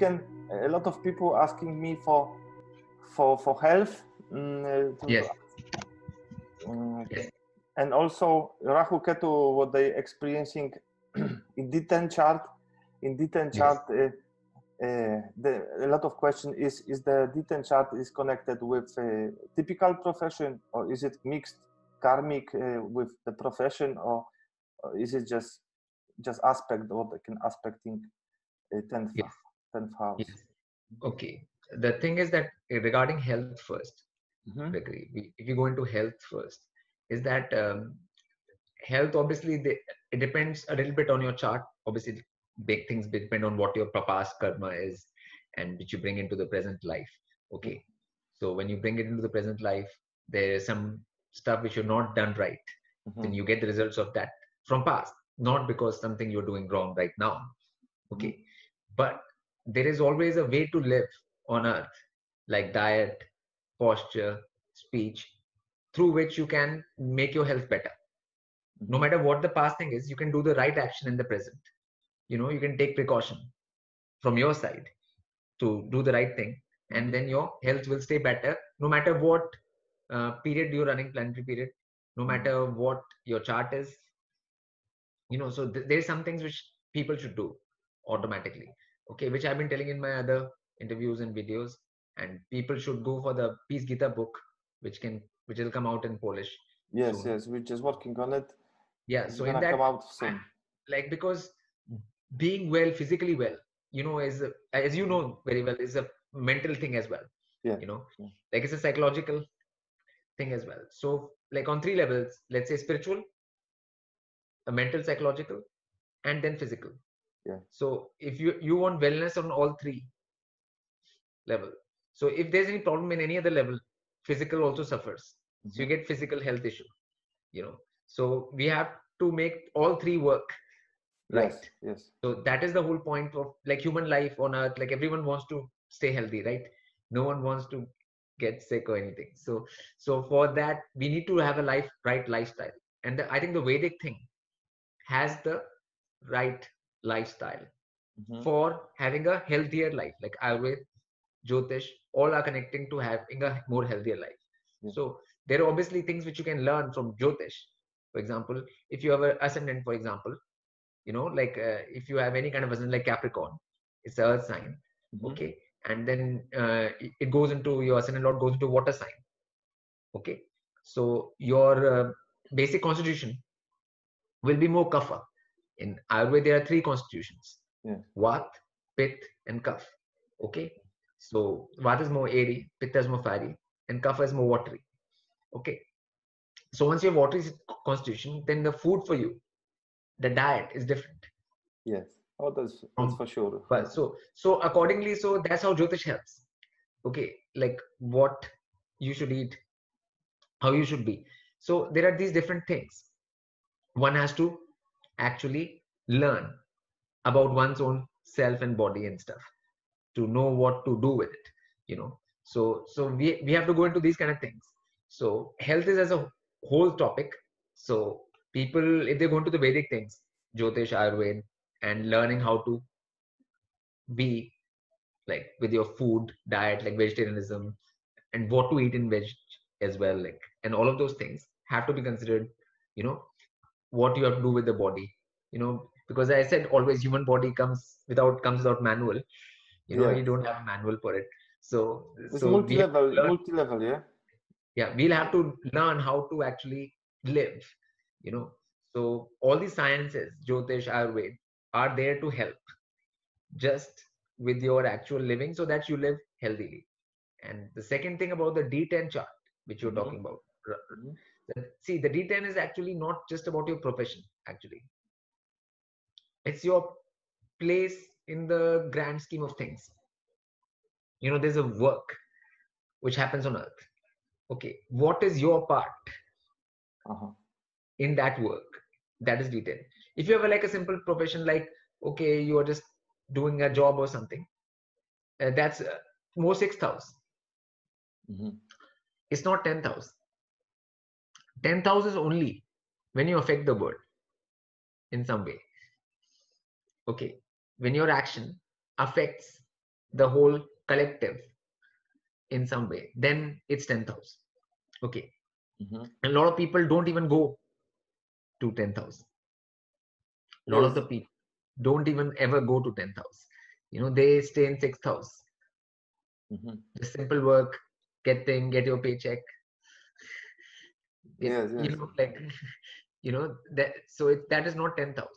can a lot of people asking me for for for health mm, Yes. Mm, Yes. and also Rahu Ketu, what they experiencing in D10 chart. In D10 Yes. chart, uh, uh, the, a lot of question is: is the D10 chart is connected with uh, typical profession, or is it mixed karmic uh, with the profession, or, or is it just just aspect what they can aspecting uh, tenth Yes. House? Yes. Okay. The thing is that uh, regarding health first, Mhm. Gregory, if you go into health first, is that um, health obviously they, it depends a little bit on your chart. Obviously, big things depend on what your past karma is and which you bring into the present life. Okay. So when you bring it into the present life, there is some stuff which you're not done right. Mhm. Then you get the results of that from past, not because something you're doing wrong right now. Okay. But there is always a way to live on earth, like diet, posture, speech, through which you can make your health better. No Mhm. matter what the past thing is, you can do the right action in the present. You know, you can take precaution from your side to do the right thing, and then your health will stay better no matter what uh, period you're running, planetary period, no matter what your chart is. You know, so th- there's some things which people should do automatically. Okay, which I've been telling in my other interviews and videos, and people should go for the Peace Gita book, which can which will come out in Polish. Yes, yes, we're just working on it. Yeah, It's so in that come out soon. like because being well physically well you know is a, as you know very well is a mental thing as well Yeah, you know yeah. like it's a psychological thing as well so like on three levels let's say spiritual a mental psychological and then physical Yeah. so if you you want wellness on all three level. So if there's any problem in any other level physical also suffers. So you mm-hmm. get physical health issue you know. So we have to make all three work right. Yes, yes. so that is the whole point of like human life on earth like everyone wants to stay healthy right? No one wants to get sick or anything. So so for that we need to have a life right lifestyle. And the, i think the vedic thing has the right lifestyle Mhm. for having a healthier life like ayurveda jyotish all are connecting to having a more healthier life Yeah. so there are obviously things which you can learn from jyotish for example if you have an ascendant for example you know like uh, if you have any kind of ascendant like capricorn it's the earth sign Mhm. okay and then uh, it- it goes into your ascendant lord goes into water sign okay so your uh, basic constitution will be more kapha in ayurveda there are three constitutions. Yeah. vat pit and kaf. Okay? So vat is more airy? Pitta is more fiery and kapha is more watery. Okay? So once you have watery constitution then the food for you the diet is different. Yes. Oh, that's that's for sure. but so so accordingly so that's how jyotish helps. Okay? Like what you should eat how you should be. So there are these different things. One has to actually learn about one's own self and body and stuff to know what to do with it you know. So so we we have to go into these kind of things. So health is as a whole topic. So people if they go into the vedic things jyotish ayurveda and learning how to be like with your food diet like vegetarianism and what to eat in veg as well like and all of those things have to be considered you know what you have to do with the body you know because i said always human body comes without comes without manual you know Yeah. you don't have a manual for it so It's so multi-level, multi-level, yeah. yeah we'll have to learn how to actually live you know so all these sciences jyotish ayurveda are there to help just with your actual living so that you live healthily and the second thing about the d10 chart which you're Mhm. talking about Mhm. that- see the d10 is actually not just about your profession actually. It's your place in the grand scheme of things. You know there's a work which happens on earth. Okay what is your part Uh-huh. in that work? That is d10 if you have a, like a simple profession like okay you are just doing a job or something uh, that's uh, more sixth house Mhm. it's not 10th house 10th house is only when you affect the world in some way okay when your action affects the whole collective in some way, then it's 10,000. Okay. Mhm. And a lot of people don't even go to 10,000. A lot of the people don't even ever go to 10,000. You know, they stay in 6,000. Mhm. Just simple work, get thing get your paycheck. It- Yes, You know, like, you know, that, so it, that is not 10,000.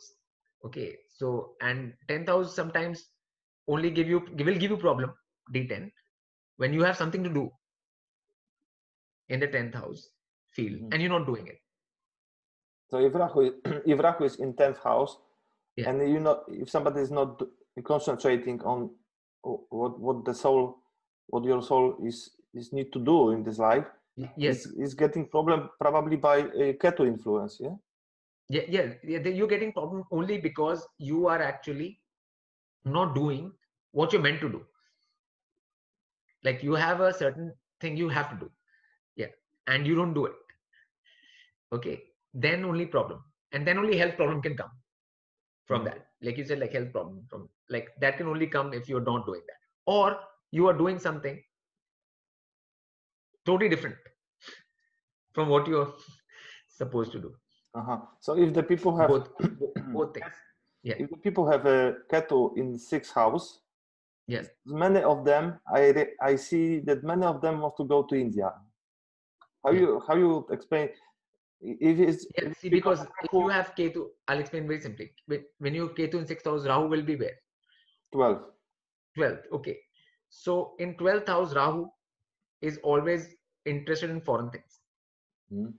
Okay. So, and 10,000 sometimes only give you, will give you problem, D10, when you have something to do in the 10th house field Mhm. and you're not doing it. So if Rahu, if Rahu is in tenth house, Yeah. and you know if somebody is not concentrating on what what the soul, what your soul is is need to do in this life, Yes. is is getting problem probably by uh, Ketu influence. Yeah. yeah yeah, yeah you're getting problem only because you are actually not doing what you're meant to do like you have a certain thing you have to do yeah and you don't do it okay then only problem and then only health problem can come from Mhm. that like you said like health problem from like that can only come if you're not doing that or you are doing something totally different from what you're supposed to do Uh-huh. So if the people have both bo- both things if the people have a Ketu in sixth house, yes many of them I re- I see that many of them want to go to India. How Yeah. you how you explain if it's Yeah, see, because if you have Ketu, I'll explain very simply. When- you Ketu in sixth house, Rahu will be where? twelve. Twelve. Okay. So in 12th house, Rahu is always interested in foreign things. Mhm.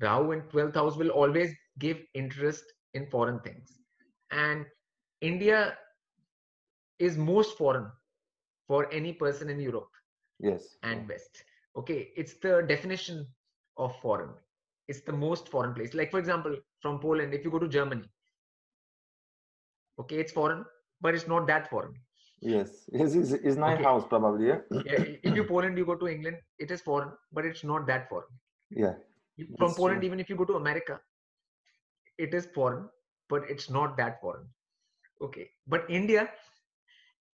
Rahu in 12th house will always give interest in foreign things. And India is most foreign for any person in Europe Yes. and West. Okay. It's the definition of foreign. It's the most foreign place. Like, for example, from Poland, if you go to Germany, okay, it's foreign, but it's not that foreign. Yes. Yes. It's, it's nine Okay. house probably. Yeah. Yeah, if you Poland, you go to England, it is foreign, but it's not that foreign. Yeah. From Poland, true. even if you go to America, it is foreign, but it's not that foreign. Okay, but India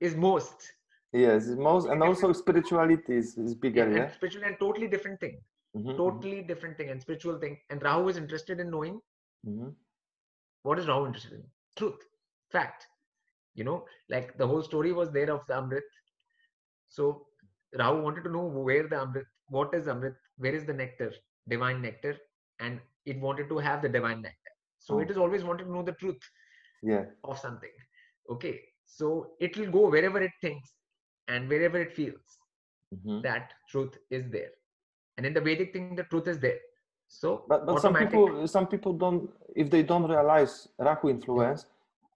is most Yes. Most and also spirituality is, is bigger. and Yeah. spiritual and totally different thing, Mhm, totally different thing and spiritual thing. And Rahu is interested in knowing mhm, mhm. what is Rahu interested in? Truth, fact. You know, like the whole story was there of the Amrit. So Rahu wanted to know where the Amrit, what is Amrit, where is the nectar, divine nectar, and it wanted to have the divine nectar. So Oh. it is always wanted to know the truth Yeah. of something. Okay, so it will go wherever it thinks and wherever it feels mhm. that truth is there. And in the Vedic thing, the truth is there. So But but some people some people don't if they don't realize Rahu influence,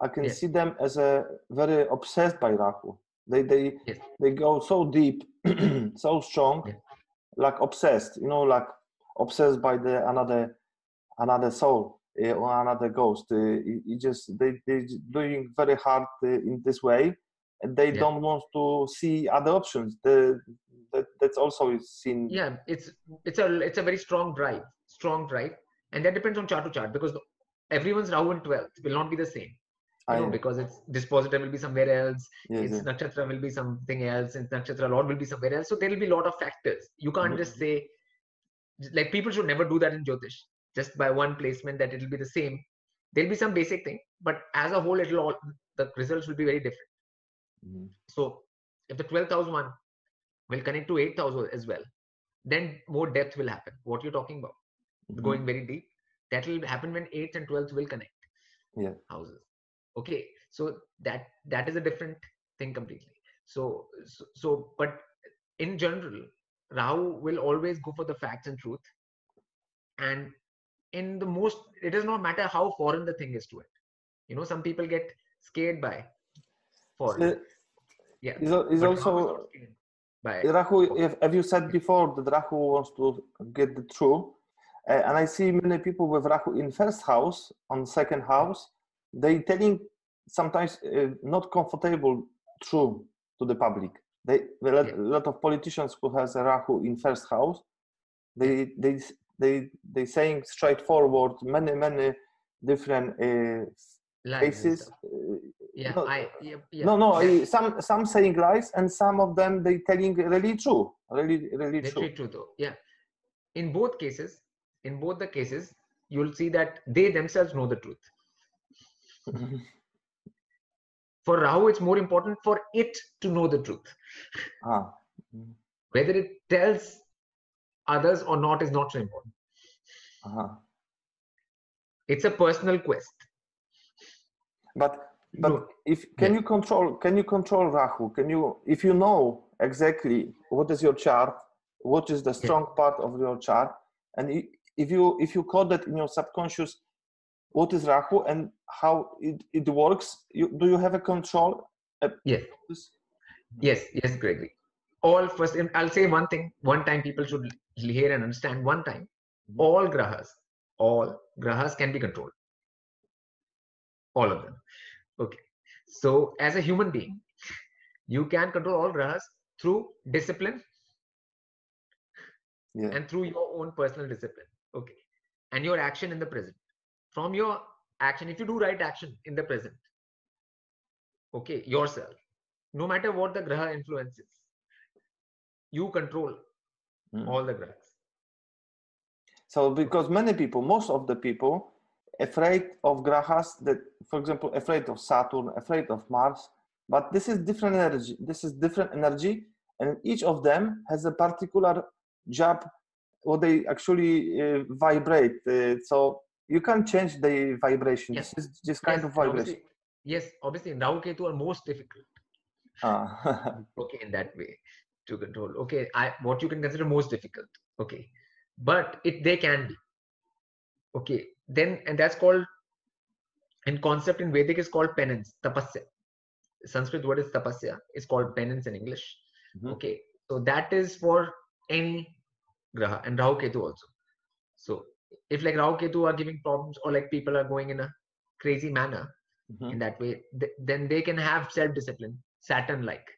I can Yes. see them as a very obsessed by Rahu. They they Yes. they go so deep, so strong, Yeah. like obsessed. You know, like obsessed by the another another soul uh, or another ghost. Uh, it, it just they they doing very hard uh, in this way, and they don't want to see other options. The that that's also seen. yeah it's it's a it's a very strong drive strong drive and that depends on chart to chart because everyone's rahu in 12th will not be the same you know because it's dispositor will be somewhere else Yes, its yes. nakshatra will be something else its nakshatra lord will be somewhere else so there will be a lot of factors you can't Mhm. just say like people should never do that in jyotish just by one placement that it will be the same there'll be some basic thing but as a whole it'll all the results will be very different Mhm. so if the 12th house one will connect to 8th house as well, then more depth will happen. What you're talking about, Mhm. going very deep, that will happen when 8th and 12th will connect Yeah. houses. Okay, so that that is a different thing completely. So so, so but in general, Rahu will always go for the facts and truth. And in the most, it does not matter how foreign the thing is to it. You know, some people get scared by foreign. Uh, yeah. Is, is also by Rahu. If, have you said before that Rahu wants to get the true, uh, and I see many people with Rahu in first house on second house, they telling sometimes uh, not comfortable true to the public. They a lot, Yeah. lot of politicians who has a Rahu in first house, they they they they saying straightforward many many different uh, cases uh, yeah no, i yeah, yeah, no, no. yeah. Some some saying lies, and some of them they telling really true, really, really true. very true though. Yeah. In both cases, in both the cases, you'll see that they themselves know the truth. For Rahu, it's more important for it to know the truth. ah. Whether it tells others or not is not so important. uh-huh. It's a personal quest. But but No, if can Yeah. you control can you control Rahu? Can you if you know exactly what is your chart, what is the strong part of your chart, and if you if you code that in your subconscious, what is Rahu and how it, it works, you, do you have a control? Yes. Yes, yes, Gregory. All first, and I'll say one thing. One time people should hear and understand. One time, Mhm. all grahas, all grahas can be controlled. All of them. Okay. So, as a human being, you can control all grahas through discipline Yeah. and through your own personal discipline. Okay. And your action in the present. From your action, if you do right action in the present, okay, yourself, no matter what the graha influences, you control Mm. all the grahas. So because many people, most of the people, afraid of grahas that, for example, afraid of Saturn, afraid of Mars, but this is different energy. This is different energy, and each of them has a particular job, what they actually uh, vibrate. Uh, so you can't change the vibration. Yes. This is this kind Yes, of vibration. obviously- Yes, obviously, Rahu Ketu are most difficult. Ah, okay in that way to control okay i what you can consider most difficult okay but it they can be okay then and that's called in concept in vedic is called penance tapasya sanskrit word is tapasya it's called penance in english Mhm. okay so that is for any graha and rahu ketu also so if like rahu ketu are giving problems or like people are going in a crazy manner Mhm. in that way th- then they can have self discipline saturn like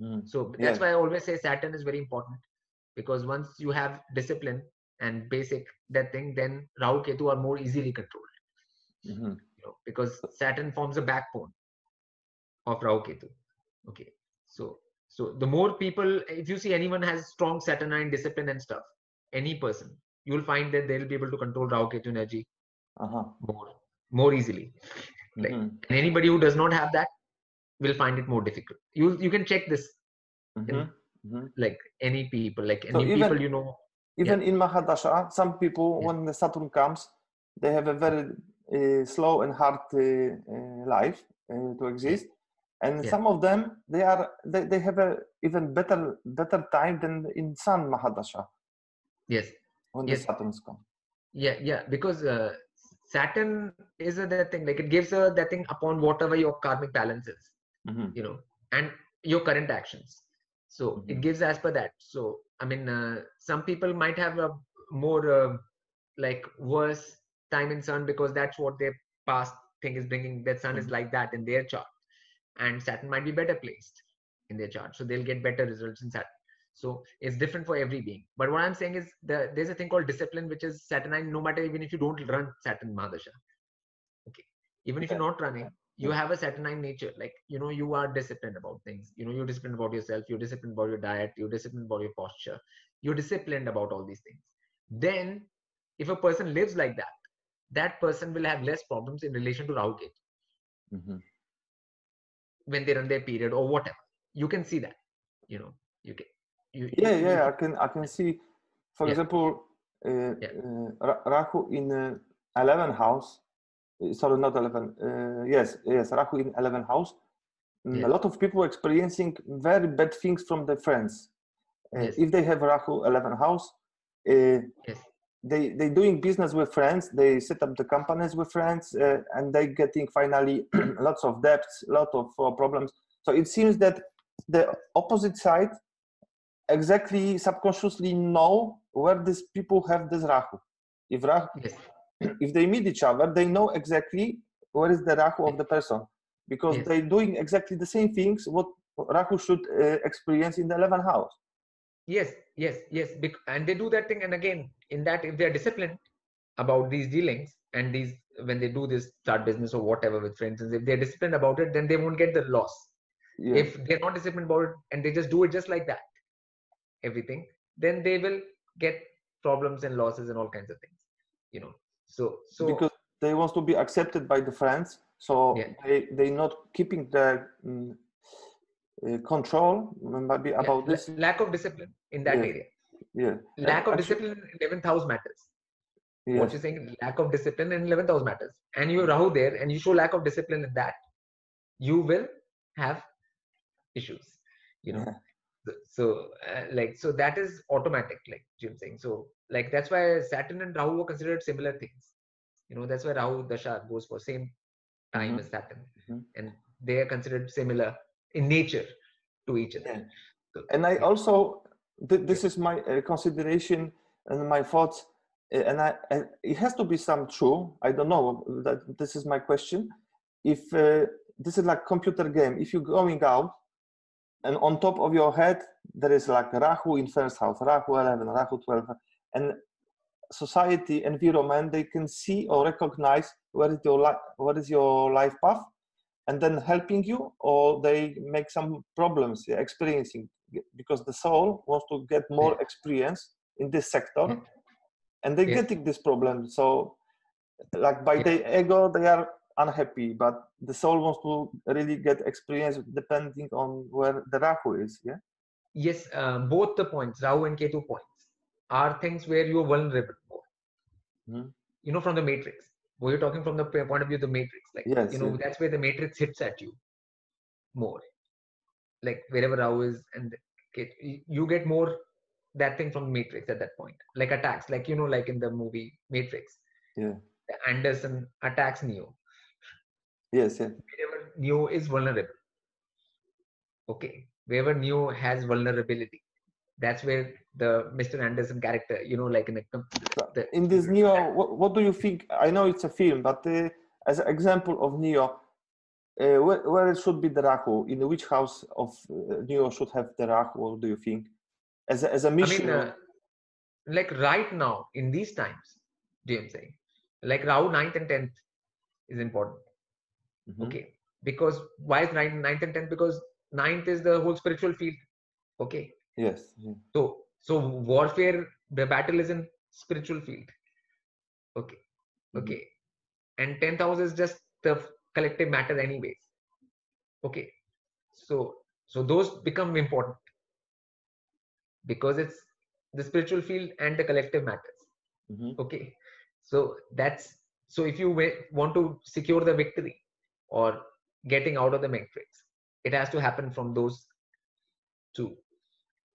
Mm. so that's Yeah. why I always say Saturn is very important because once you have discipline and basic that thing, then Rahu Ketu are more easily controlled. Mhm. You know, because Saturn forms a backbone of Rahu Ketu. Okay, so so the more people, if you see anyone has strong Saturnine discipline and stuff, any person, you will find that they'll be able to control Rahu Ketu energy Uh-huh. more more easily. Like Mhm. and anybody who does not have that will find it more difficult. You you can check this Mhm. Mhm. like any people, like So any even- people you know. even in Mahadasha, some people, Yeah. when the Saturn comes, they have a very uh, slow and hard uh, uh, life uh, to exist, and Yeah. some of them they are they, they have a even better better time than in Sun Mahadasha Yes, when Yes. the Saturns come. yeah, yeah. Because uh, Saturn is a, that thing. Like it gives a that thing upon whatever your karmic balance is, Mhm. you know, and your current actions. So Mhm. it gives as per that. So I mean, uh, some people might have a more uh, like worse time in Sun because that's what their past thing is bringing. That Sun is Mhm. like that in their chart, and Saturn might be better placed in their chart, so they'll get better results in Saturn. So it's different for every being. But what I'm saying is the, there's a thing called discipline, which is Saturnine, no matter even if you don't run Saturn Mahadasha. Okay. Even if you're not running, you have a Saturnine nature. Like, you know, you are disciplined about things. You know, you're disciplined about yourself, you're disciplined about your diet, you're disciplined about your posture, you're disciplined about all these things. Then, if a person lives like that, that person will have less problems in relation to Rahu Ketu Mhm. when they run their period or whatever. You can see that. You know, you can. You, Yeah, you yeah, I can I can see, for Yeah. example, uh, Yeah. uh, Rahu in uh, 11 house. uh, Sorry, not 11. Uh, yes, yes, Rahu in 11 house. Mm. A lot of people experiencing very bad things from their friends. Uh, Yes. If they have Rahu 11 house, uh, Yes. they they doing business with friends. They set up the companies with friends, uh, and they getting finally lots of debts, lot of uh, problems. So it seems that the opposite side exactly subconsciously know where these people have this rahu. If rahu, Yes. if they meet each other, they know exactly where is the rahu of the person because Yes. they're doing exactly the same things what rahu should uh, experience in the 11th house. Yes, yes, yes. And they do that thing. And again, in that, if they are disciplined, about these dealings and these when they do this start business or whatever with friends and if they're disciplined about it then they won't get the loss yeah. if they're not disciplined about it and they just do it just like that everything then they will get problems and losses and all kinds of things you know. So so because they want to be accepted by the friends so Yeah. they they not keeping the mm, uh, control maybe about la- this. lack of discipline in that Yeah. area. Yeah. Lack of Actu- discipline in 11th house matters. What you're saying lack of discipline in 11th house matters. And you rahu there and you show lack of discipline in that you will have issues you know. Yeah. So, uh, like so that is automatic like jim saying so like that's why saturn and rahu were considered similar things you know that's why rahu dasha goes for same time Mhm. as saturn Mhm. and they are considered similar in nature to each other Yeah. So, and i yeah. also th- this is my uh, consideration and my thoughts uh, and I, I it has to be some true i don't know that this is my question if uh, this is like computer game if you're going out and on top of your head there is like rahu in first house rahu 11 rahu 12 and society environment they can see or recognize where is your life what is your life path and then helping you or they make some problems yeah, experiencing. Because the soul wants to get more Yeah. experience in this sector mm-hmm. Yeah. and they're getting this problem. So like by their ego they are unhappy but the soul wants to really get experience depending on where the rahu is yeah? Yes uh, both the points rahu and ketu points are things where you are vulnerable more Mhm. you know from the matrix. Where you're talking from the point of view of the matrix? Like Yes, you know yes. that's where the matrix hits at you more. Like wherever rahu is and Ketu, you get more that thing from matrix at that point. Like attacks like you know like in the movie matrix. Yeah. Anderson attacks neo yes yeah wherever neo is vulnerable. Okay. Wherever Neo has vulnerability. That's where the mr anderson character you know like in a the, in this neo what, what do you think? I know it's a film but uh, as an example of neo uh, where, where it should be the rahu in which house of uh, neo should have the rahu what do you think? As a, as a mission I mean uh, like right now in these times james saying like rahu 9th and 10th is important Mhm. okay. Because why is 9th, 9th and 10th because 9th is the whole spiritual field. Okay. Yes. Yeah. so so warfare the battle is in spiritual field. Okay. Mhm. okay. And 10th house is just the collective matter anyways. Okay. So so those become important. Because it's the spiritual field and the collective matters. Mhm. okay. So that's so if you wa- want to secure the victory or getting out of the matrix it has to happen from those two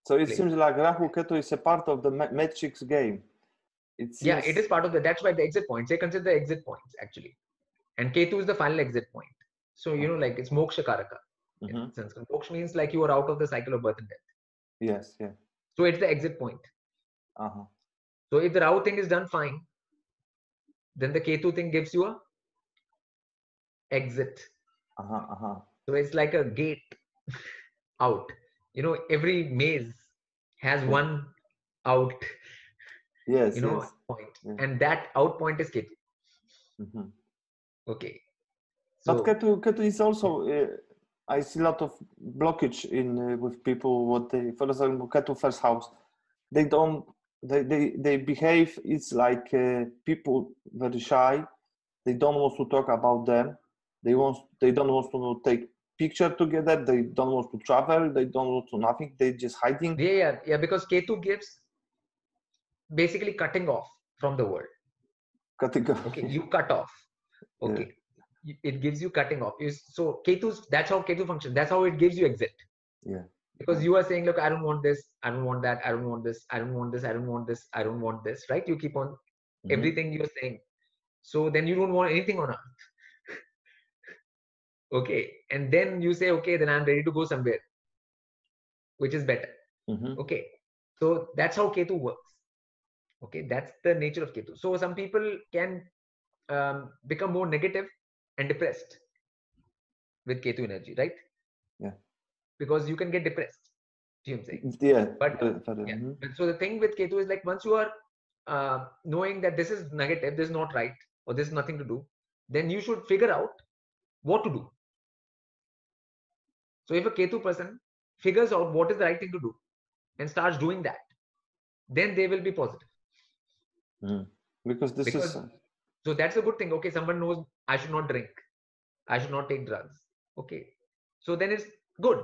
so it Please. seems like rahu ketu is a part of the matrix game it seems, yeah it is part of the that's why the exit points they consider the exit points actually and ketu is the final exit point so you know like it's moksha karaka in Mhm. Sanskrit. moksha means like you are out of the cycle of birth and death yes yeah so it's the exit point uh-huh. so if the rahu thing is done fine then the ketu thing gives you a exit Uh-huh. Uh-huh. so it's like a gate out you know every maze has Yeah. one out yes you know yes point Yeah. and that out point is ketu Mhm. okay but so ketu ketu is also uh, i see a lot of blockage in uh, with people what they for example ketu first house they don't they they, they behave it's like uh, people very shy they don't want to talk about them they want they don't want to take picture together they don't want to travel they don't want to nothing they just hiding yeah yeah yeah Because Ketu gives basically cutting off from the world Cutting off. okay you cut off okay Y- it gives you cutting off so ketu's that's how Ketu functions that's how it gives you exit Yeah. because you are saying look i don't want this i don't want that i don't want this i don't want this i don't want this i don't want this right you keep on Mhm. everything you're saying so then you don't want anything on earth okay and then you say okay then i'm ready to go somewhere which is better Mhm. okay so that's how ketu works okay that's the nature of ketu so some people can um, become more negative and depressed with ketu energy right Yeah. because you can get depressed do you know i'm saying yeah But, yeah. mhm. So the thing with ketu is like once you are uh, knowing that this is negative, this is not right, or this is nothing to do, then you should figure out what to do. So if a Ketu person figures out what is the right thing to do and starts doing that, then they will be positive. Mm. Because this Because- is So that's a good thing. Okay, someone knows I should not drink, I should not take drugs. Okay, so then it's good,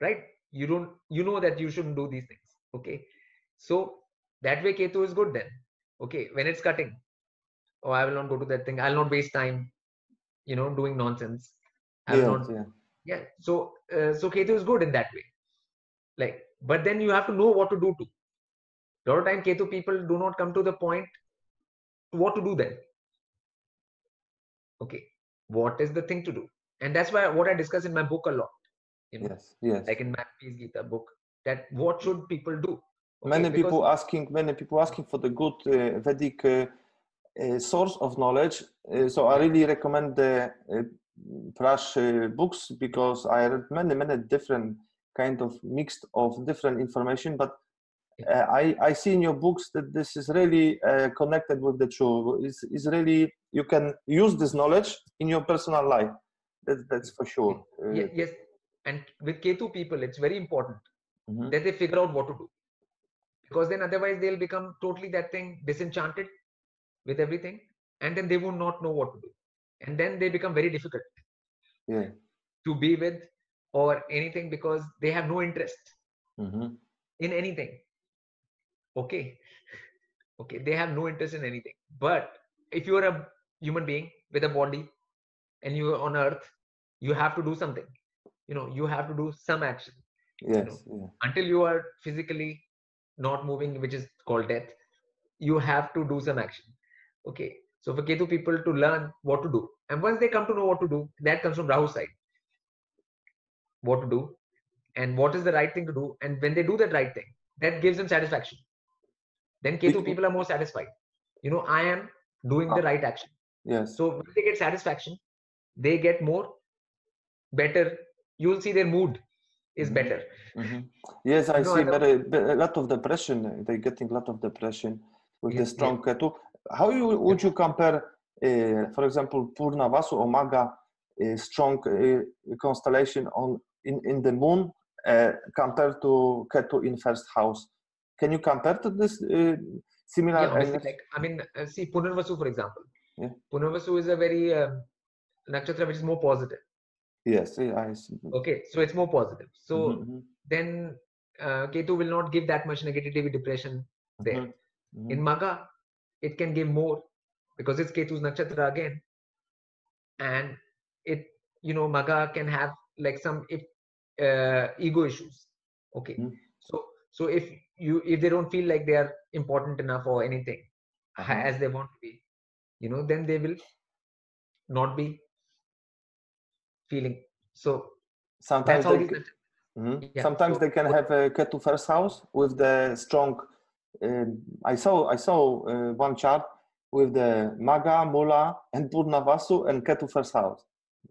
right? You don't, you know that you shouldn't do these things. Okay, so that way Ketu is good then. Okay, when it's cutting, oh, I will not go to that thing. I'll not waste time, you know, doing nonsense. I will yeah, not yeah. Yeah so uh, so ketu is good in that way. Like but then you have to know what to do too. A lot of time ketu people do not come to the point what to do then. Okay what is the thing to do? And that's why what i discuss in my book a lot know. Yes, yes. like in my peace gita book that what should people do? Okay? many people asking many people asking for the good uh, vedic uh, uh, source of knowledge. Uh, so i really recommend the uh, prash uh, books because i read many many different kind of mixed of different information but uh, I, I see in your books that this is really uh, connected with the truth. It's, it's really you can use this knowledge in your personal life. That, that's for sure. Uh, yes and with Ketu people it's very important mhm. that they figure out what to do because then otherwise they'll become totally that thing disenchanted with everything and then they will not know what to do and then they become very difficult Yeah. to be with or anything because they have no interest mhm. in anything okay okay they have no interest in anything but if you are a human being with a body and you are on earth you have to do something you know you have to do some action Yes. Yeah. until you are physically not moving which is called death you have to do some action okay so for ketu people to learn what to do and once they come to know what to do that comes from rahu side what to do and what is the right thing to do and when they do that right thing that gives them satisfaction then ketu people are more satisfied you know i am doing the right action Yes. so when they get satisfaction they get more better you'll see their mood is Mhm. better Mhm. Yes, I No, see I don't- very, ve- a lot of depression. They're getting a lot of depression with the Yes, strong ketu. How you, would you compare, uh, for example, Purnavasu or Maga, uh, strong uh, constellation on in, in the moon uh, compared to ketu in first house? Can you compare to this uh, similar? yeah, obviously, like I mean, see Punarvasu for example. Yeah. Punarvasu is a very um, nakshatra which is more positive. yes, I see. Okay, so it's more positive. So Mhm, mhm, then uh, Ketu will not give that much negativity, depression there. mhm, mhm. In Maga, it can give more because it's Ketu's nakshatra again, and it you know Maga can have like some if uh, ego issues. Okay, Mhm. so so if you if they don't feel like they are important enough or anything Uh-huh. as they want to be, you know, then they will not be feeling. So Sometimes they, these c- nakshatra- Mhm. Yeah, Sometimes so they can have a Ketu first house with the strong. Um I saw I saw uh, one chart with the Maga, Mula, and Purnavasu and Ketu first house.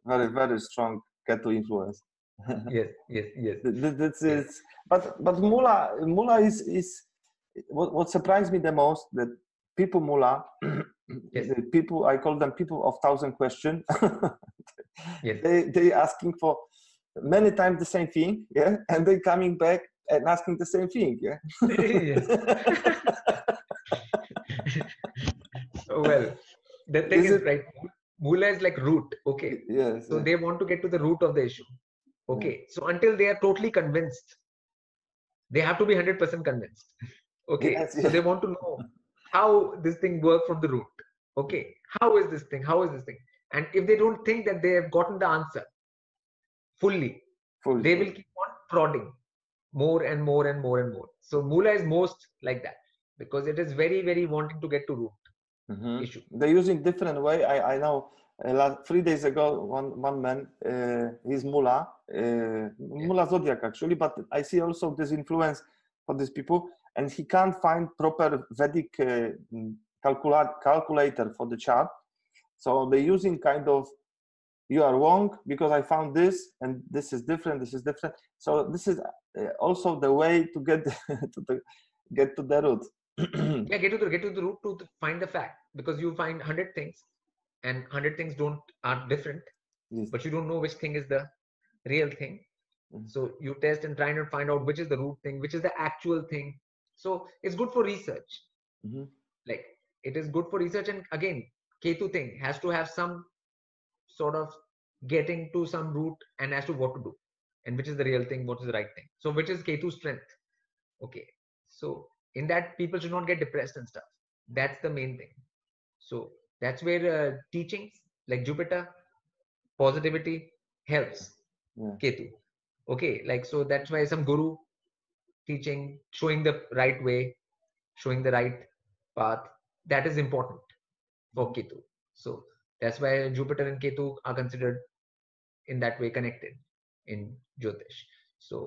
Very very strong Ketu influence. yes, yes, yes. Th- th- That's Yes. it. But but Mula Mula is is what, what surprised me the most that people Mula, Yes. the people I call them people of thousand question. Yes. they they asking for many times the same thing, yeah, and they coming back and asking the same thing, yeah. yes. well, the thing Is is, it- right? Mula is like root. Okay, yes. so yeah. they want to get to the root of the issue. Okay, so until they are totally convinced, they have to be hundred percent convinced. Okay, Yes, so they want to know how this thing works from the root. Okay, how is this thing? How is this thing? And if they don't think that they have gotten the answer fully, Full- they will keep on prodding more and more and more and more. So Mula is most like that because it is very, very wanting to get to root Mhm. issue. They're using different way. I I know. Uh, last, three days ago, one one man, uh, he's Mula, uh, Mula Zodiac actually, but I see also this influence for these people, and he can't find proper Vedic uh, calcula- calculator for the chart. So they're using kind of you are wrong because I found this and this is different. This is different. So this is also the way to get to the get to the root. yeah get to the get to the root to find the fact because you find 100 things and 100 things don't are different yes. but you don't know which thing is the real thing Mhm. so you test and try and find out which is the root thing which is the actual thing so it's good for research Mhm. like it is good for research and again ketu thing has to have some sort of getting to some root and as to what to do and which is the real thing what is the right thing. So which is ketu strength. Okay. So in that people should not get depressed and stuff. That's the main thing. So that's where uh, teachings like jupiter positivity helps Yeah. ketu. Okay. Like so that's why some guru teaching showing the right way showing the right path that is important for ketu. So that's why jupiter and ketu are considered in that way connected in jyotish so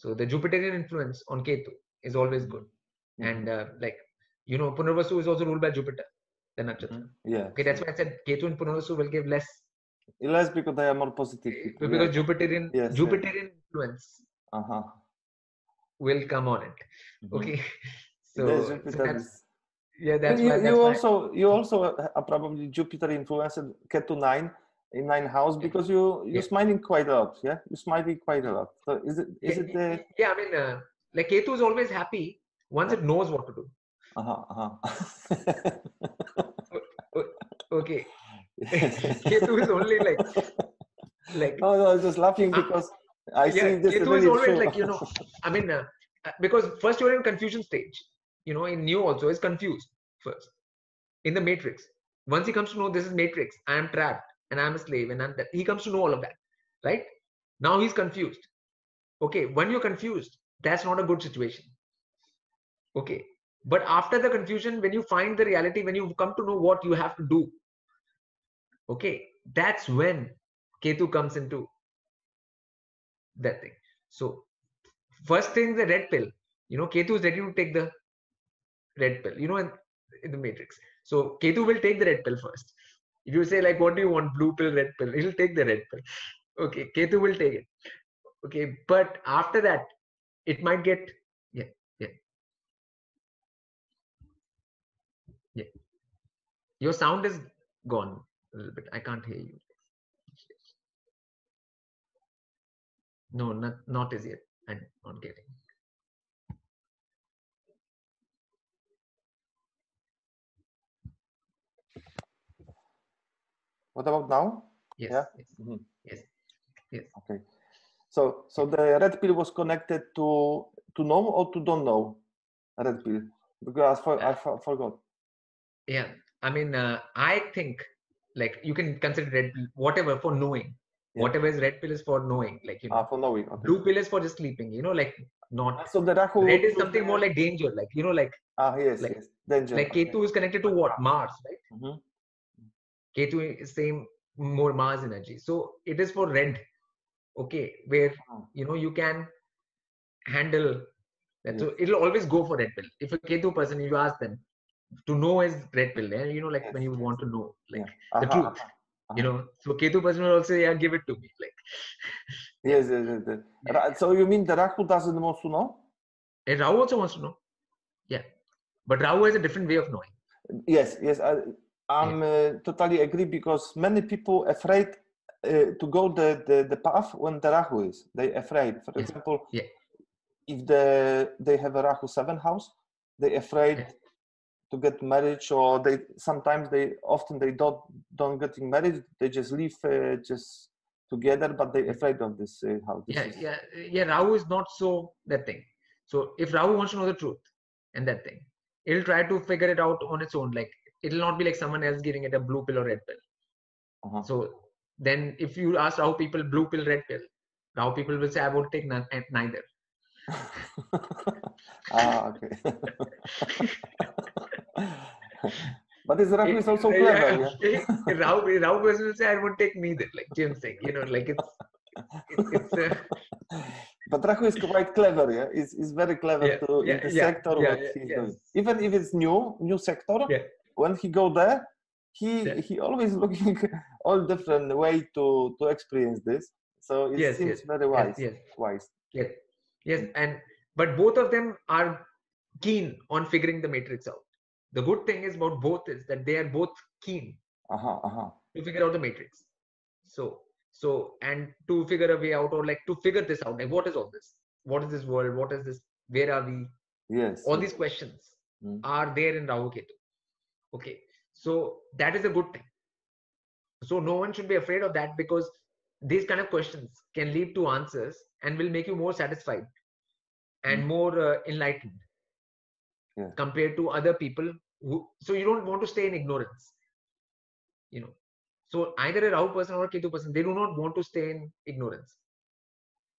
so the jupiterian influence on ketu is always good Mhm. and uh, like you know punarvasu is also ruled by jupiter the nakshatra Mhm. Yeah. okay that's why i said ketu and punarvasu will give less Less because they are more positive. people, because yeah. jupiterian Yes, jupiterian influence Uh-huh. will come on it Mhm. okay so, Yes, so that's yeah that's you, why you that's why also you also are probably Jupiter influenced Ketu nine in nine house because you you're Yeah. smiling quite a lot. Yeah, you're smiling quite a lot. So is it is yeah, it the yeah i mean uh, like ketu is always happy once it knows what to do uh-huh, uh-huh. okay ketu is only like like no, no, I was just laughing Uh, because I yeah, see this Ketu is always like you know. I mean, uh, uh, because first you're in confusion stage. You know, in Neo also is confused first. In the Matrix, once he comes to know this is Matrix, I am trapped and I am a slave, and I'm that. He comes to know all of that, right? Now he's confused. Okay, when you're confused, that's not a good situation. Okay, but after the confusion, when you find the reality, when you come to know what you have to do, okay, that's when Ketu comes into that thing. So first thing the red pill. You know, Ketu is ready to take the red pill. You know, in, in the matrix. So Ketu will take the red pill first. If you say like, what do you want? Blue pill, red pill. He'll take the red pill. Okay, Ketu will take it. Okay, but after that, it might get yeah, yeah, yeah. Your sound is gone a little bit. I can't hear you. No, not not as yet. I'm not getting. What about now? Yes. Yeah? Yes. Mm -hmm. yes. Yes. Okay. So so the red pill was connected to to know or to don't know red pill because I, for, uh, I for, forgot. Yeah, I mean, uh, I think like you can consider red pill whatever for knowing. Yeah. Whatever is red pill is for knowing, like you ah, know. Ah, for knowing. Okay. Blue pill is for just sleeping. You know, like not. Ah, so the Rahu red is something more like danger, like you know, like. Ah yes, like, yes. danger. Like Ketu okay. is connected to what Mars, right? Mm -hmm. Ketu same more Mars energy. So it is for rent. Okay, where hmm. you know you can handle that. Yes. So it'll always go for red pill. If a Ketu person, you ask them to know is red pill, and eh? you know, like yes. when you want to know, like yeah. Uh-huh, the uh-huh, truth. You know, so Ketu person will also yeah, give it to me. Like yes, yes, yes, yes. Yeah. So you mean the Rahu doesn't want to know? And Rahu also wants to know. Yeah, but Rahu has a different way of knowing. Yes, yes. I, I'm uh, totally agree because many people afraid uh, to go the, the, the path when the Rahu is. They afraid. For Yes. example, Yeah. if the they have a Rahu seven house, they afraid Yes. to get married or they sometimes they often they don't don't getting married. They just live uh, just together, but they afraid of this uh, house. Yeah, is- yeah, yeah. Rahu is not so that thing. So if Rahu wants to know the truth and that thing, it'll try to figure it out on its own. Like it'll not be like someone else giving it a blue pill or red pill. Uh-huh. So then if you ask how people blue pill, red pill, Rahu people will say I won't take none, and neither. ah, okay. but this Rahu is also clever. Yeah? Rahu, Rahu person will say I won't take neither. Like Jim saying, you know, like it's it's uh, But Rahu is quite clever, yeah. It's, it's very clever Yeah, to yeah, in the yeah, sector yeah, what he's doing. Even if it's new, new sector. When he go there, he Yeah. he always looking all different way to to experience this. So it Yes, seems yes, very wise. yes, Wise. yes, yes. And but both of them are keen on figuring the matrix out. The good thing is about both is that they are both keen uh-huh, uh-huh. to figure out the matrix. So, so and to figure a way out or like to figure this out, like what is all this? What is this world? What is this? Where are we? Yes. All these questions Mm. are there in Rahu Ketu. Okay, so that is a good thing. So no one should be afraid of that because these kind of questions can lead to answers and will make you more satisfied and Mm. more uh, enlightened Yeah. compared to other people who so you don't want to stay in ignorance you know so either a Rahu person or a Ketu person they do not want to stay in ignorance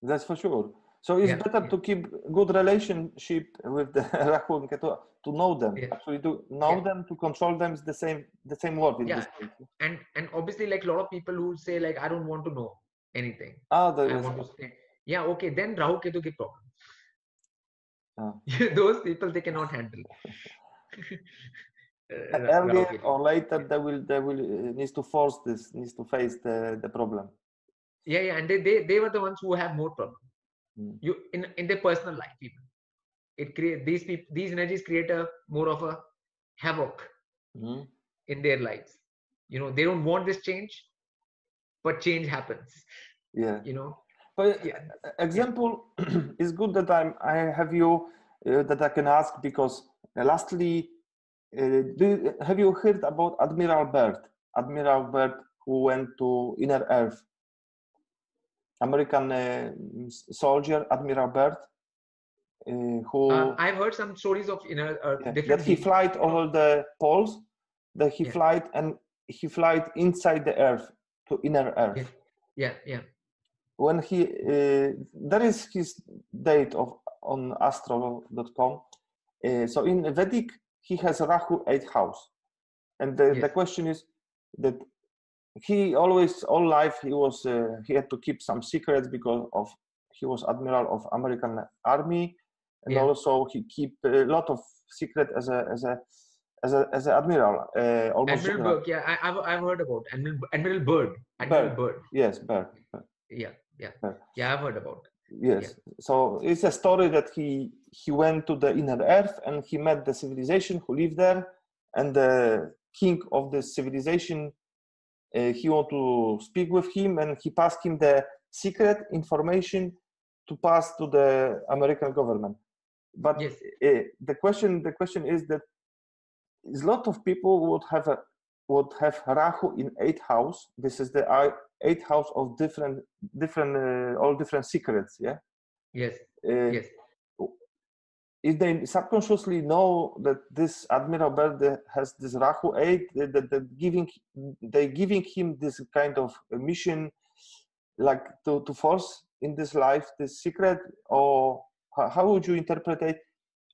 That's for sure. So it's Yeah, better to keep good relationship with the Rahu and Ketu to know them. Yeah. Actually, to know Yeah. them to control them is the same the same word in Yeah. and and obviously like a lot of people who say like I don't want to know anything Ah, there I is- want to stay. Yeah, okay, then Rahu Ketu ke problem. Ah. Those people they cannot handle. Uh, earlier or later they will they will uh, needs to force this needs to face the the problem. Yeah, yeah, and they, they they were the ones who have more problem. Mm. You in in their personal life even. It create these people these energies create a more of a havoc Mhm. in their lives. You know, they don't want this change, but change happens. Yeah. You know, But Yeah. uh, example is good that I'm I have you uh, that I can ask because uh, lastly, uh, do have you heard about Admiral Byrd? Admiral Byrd who went to inner Earth. American uh, soldier Admiral Byrd, uh, who uh, I've heard some stories of inner uh, yeah, that he flight over the poles, that he Yeah. flight and he flight inside the Earth to inner Earth. Yeah, yeah, when he uh, there is his date of on astro.com uh, so in vedic he has rahu 8 house and the, the question is that he always all life he was uh, he had to keep some secrets because of he was admiral of american army and Yeah. also he keep a lot of secret as a as a as a as an admiral uh, almost Admiral general. Burke. Yeah, I, I've I've heard about Admiral Admiral Byrd. Admiral Byrd. Byrd. yes Byrd. Yeah, yeah, Byrd. yeah. I've heard about. Yes. So it's a story that he he went to the inner earth and he met the civilization who lived there, and the king of the civilization he want to speak with him and he passed him the secret information to pass to the American government. But Yes. uh, the question the question is that a lot of people would have a would have Rahu in eighth house. This is the uh, eighth house of different different uh, all different secrets. Yeah. Yes, Uh, yes. If they subconsciously know that this Admiral Byrd has this Rahu 8, that, that, that giving they giving him this kind of mission, like to, to force in this life this secret, or how, would you interpret it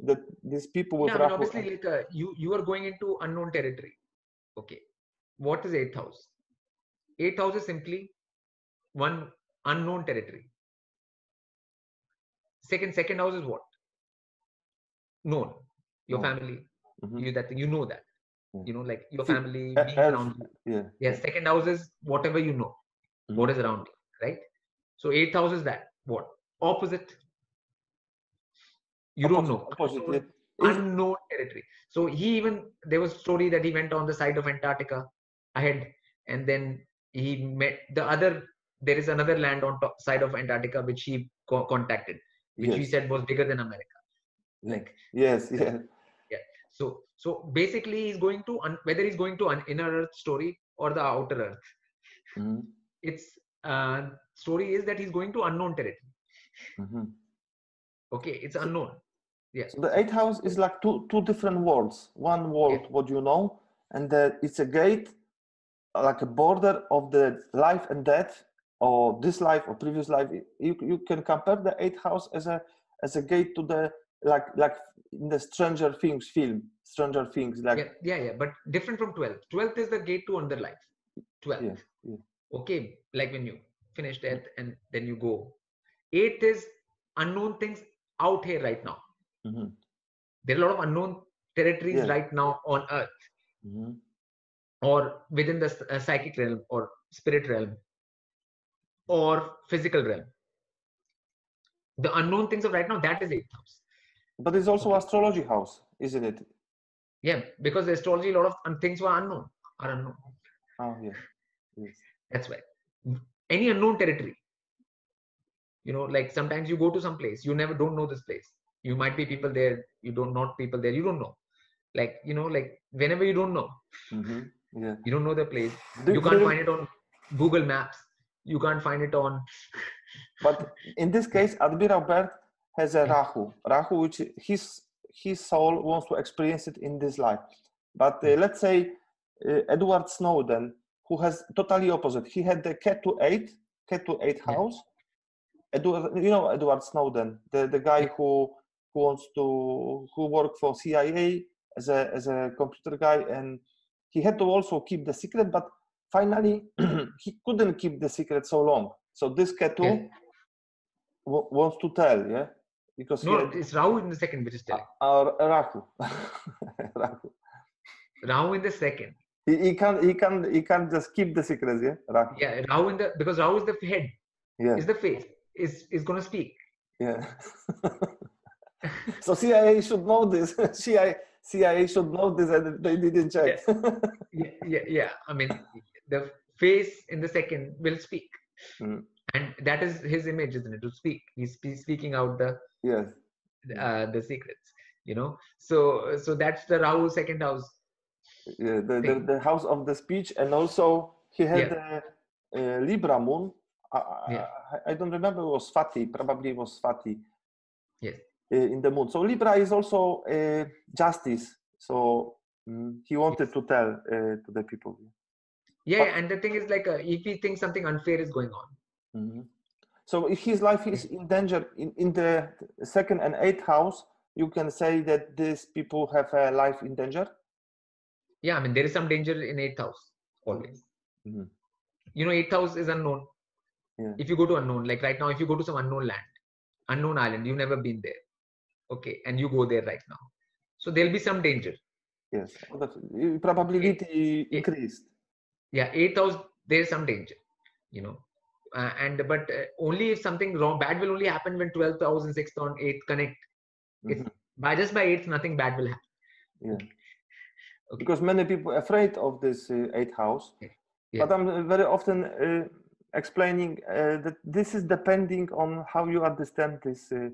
that these people with Yeah, I mean, Rahu? obviously, like uh, you you are going into unknown territory. Okay, what is eighth house? Eighth house is simply one unknown territory. Second second house is what? Known. Your Known. family. Mhm. You that you know that. Yeah. You know, like your family being around you. yeah. Yes, second house is whatever you know, what is around you, right? So eighth house is that what opposite. You don't know. Opposite, Unknown- yeah. Unknown territory. So he even there was story that he went on the side of Antarctica ahead, and then he met the other. There is another land on top side of Antarctica which he co- contacted, which he said was bigger than America. Yeah. Like yes, yeah. Yeah. So, so basically he's going to un- whether he's going to an inner Earth story or the outer Earth. Mhm, Its uh, story is that he's going to unknown territory. mhm. Okay, it's unknown. Yes. So the eighth house is like two two different worlds. One world, Yeah. what you know, and the, it's a gate, uh, like a border of the life and death, or this life or previous life. You you can compare the eighth house as a as a gate to the like like in the Stranger Things film, Stranger Things, like yeah, yeah, yeah, but different from 12th. 12th is the gate to another life. 12th. Yeah, yeah. Okay, like when you finish death and then you go. Eighth is unknown things out here right now. mhm, There are a lot of unknown territories right now on earth mhm. or within the uh, psychic realm or spirit realm or physical realm. The unknown things of right now, that is eighth house. But it's also astrology house, isn't it? Yeah, because the astrology, a lot of things were unknown, are unknown. Oh yes. Yes. That's why. Any unknown territory. You know, like sometimes you go to some place, you never don't know this place. You might be people there, you don't not people there, you don't know. Like, you know, like whenever you don't know, hmm Yeah. you don't know the place, Do- you can't find it on Google Maps, you can't find it on But in this case, Admiral Byrd has a Yeah. Rahu. Rahu, which his his soul wants to experience it in this life. But uh, let's say uh, Edward Snowden, who has totally opposite. He had the Ketu eight, Ketu eight Yeah. house. Edward, you know Edward Snowden, the, the guy Yeah. who who wants to who worked for CIA as a as a computer guy, and he had to also keep the secret, but finally he couldn't keep the secret so long. So this Ketu Yeah. w- wants to tell, yeah, because no, had, it's Rahu in the second, which is telling. uh, Rahu. Rahu. Rahu in the second. He, he can't he can't he can't just keep the secrets, yeah. Rahu. Yeah, Rahu in the because Rahu is the head, Yeah. is the face, is is gonna speak. Yeah. so CIA should know this. CIA CIA should know this, and they didn't check. yeah, yeah, yeah. I mean, the face in the second will speak, Mm. And that is his image, isn't it? To speak, he's, he's speaking out the yes. uh, the secrets. You know, so so that's the Rahu second house. Yeah. The, the the house of the speech, and also he had the uh, Libra moon. I, Yeah. I, I don't remember. It was Swati. Probably it was Swati. Yes. uh, in the moon. So Libra is also uh, justice. So mm, he wanted to tell uh, to the people. Yeah, But- and the thing is like, uh, if he thinks something unfair is going on, Mhm. So if his life is in danger in, in the second and eighth house, you can say that these people have a life in danger. yeah, I mean there is some danger in eighth house always. Mhm. You know, eighth house is unknown. Yeah. If you go to unknown, like right now, if you go to some unknown land, unknown island, you've never been there, okay, and you go there right now, so there'll be some danger. Yes, But, probability increased. Yeah, eighth house, there's some danger, you know, uh, and but uh, only if something wrong, bad will only happen when twelfth house and sixth and eighth connect. It's Mhm. by just by eighth, nothing bad will happen. Yeah. Okay. Because many people are afraid of this uh, eighth house. Yeah. But I'm uh, very often uh, explaining uh, that this is depending on how you understand this uh,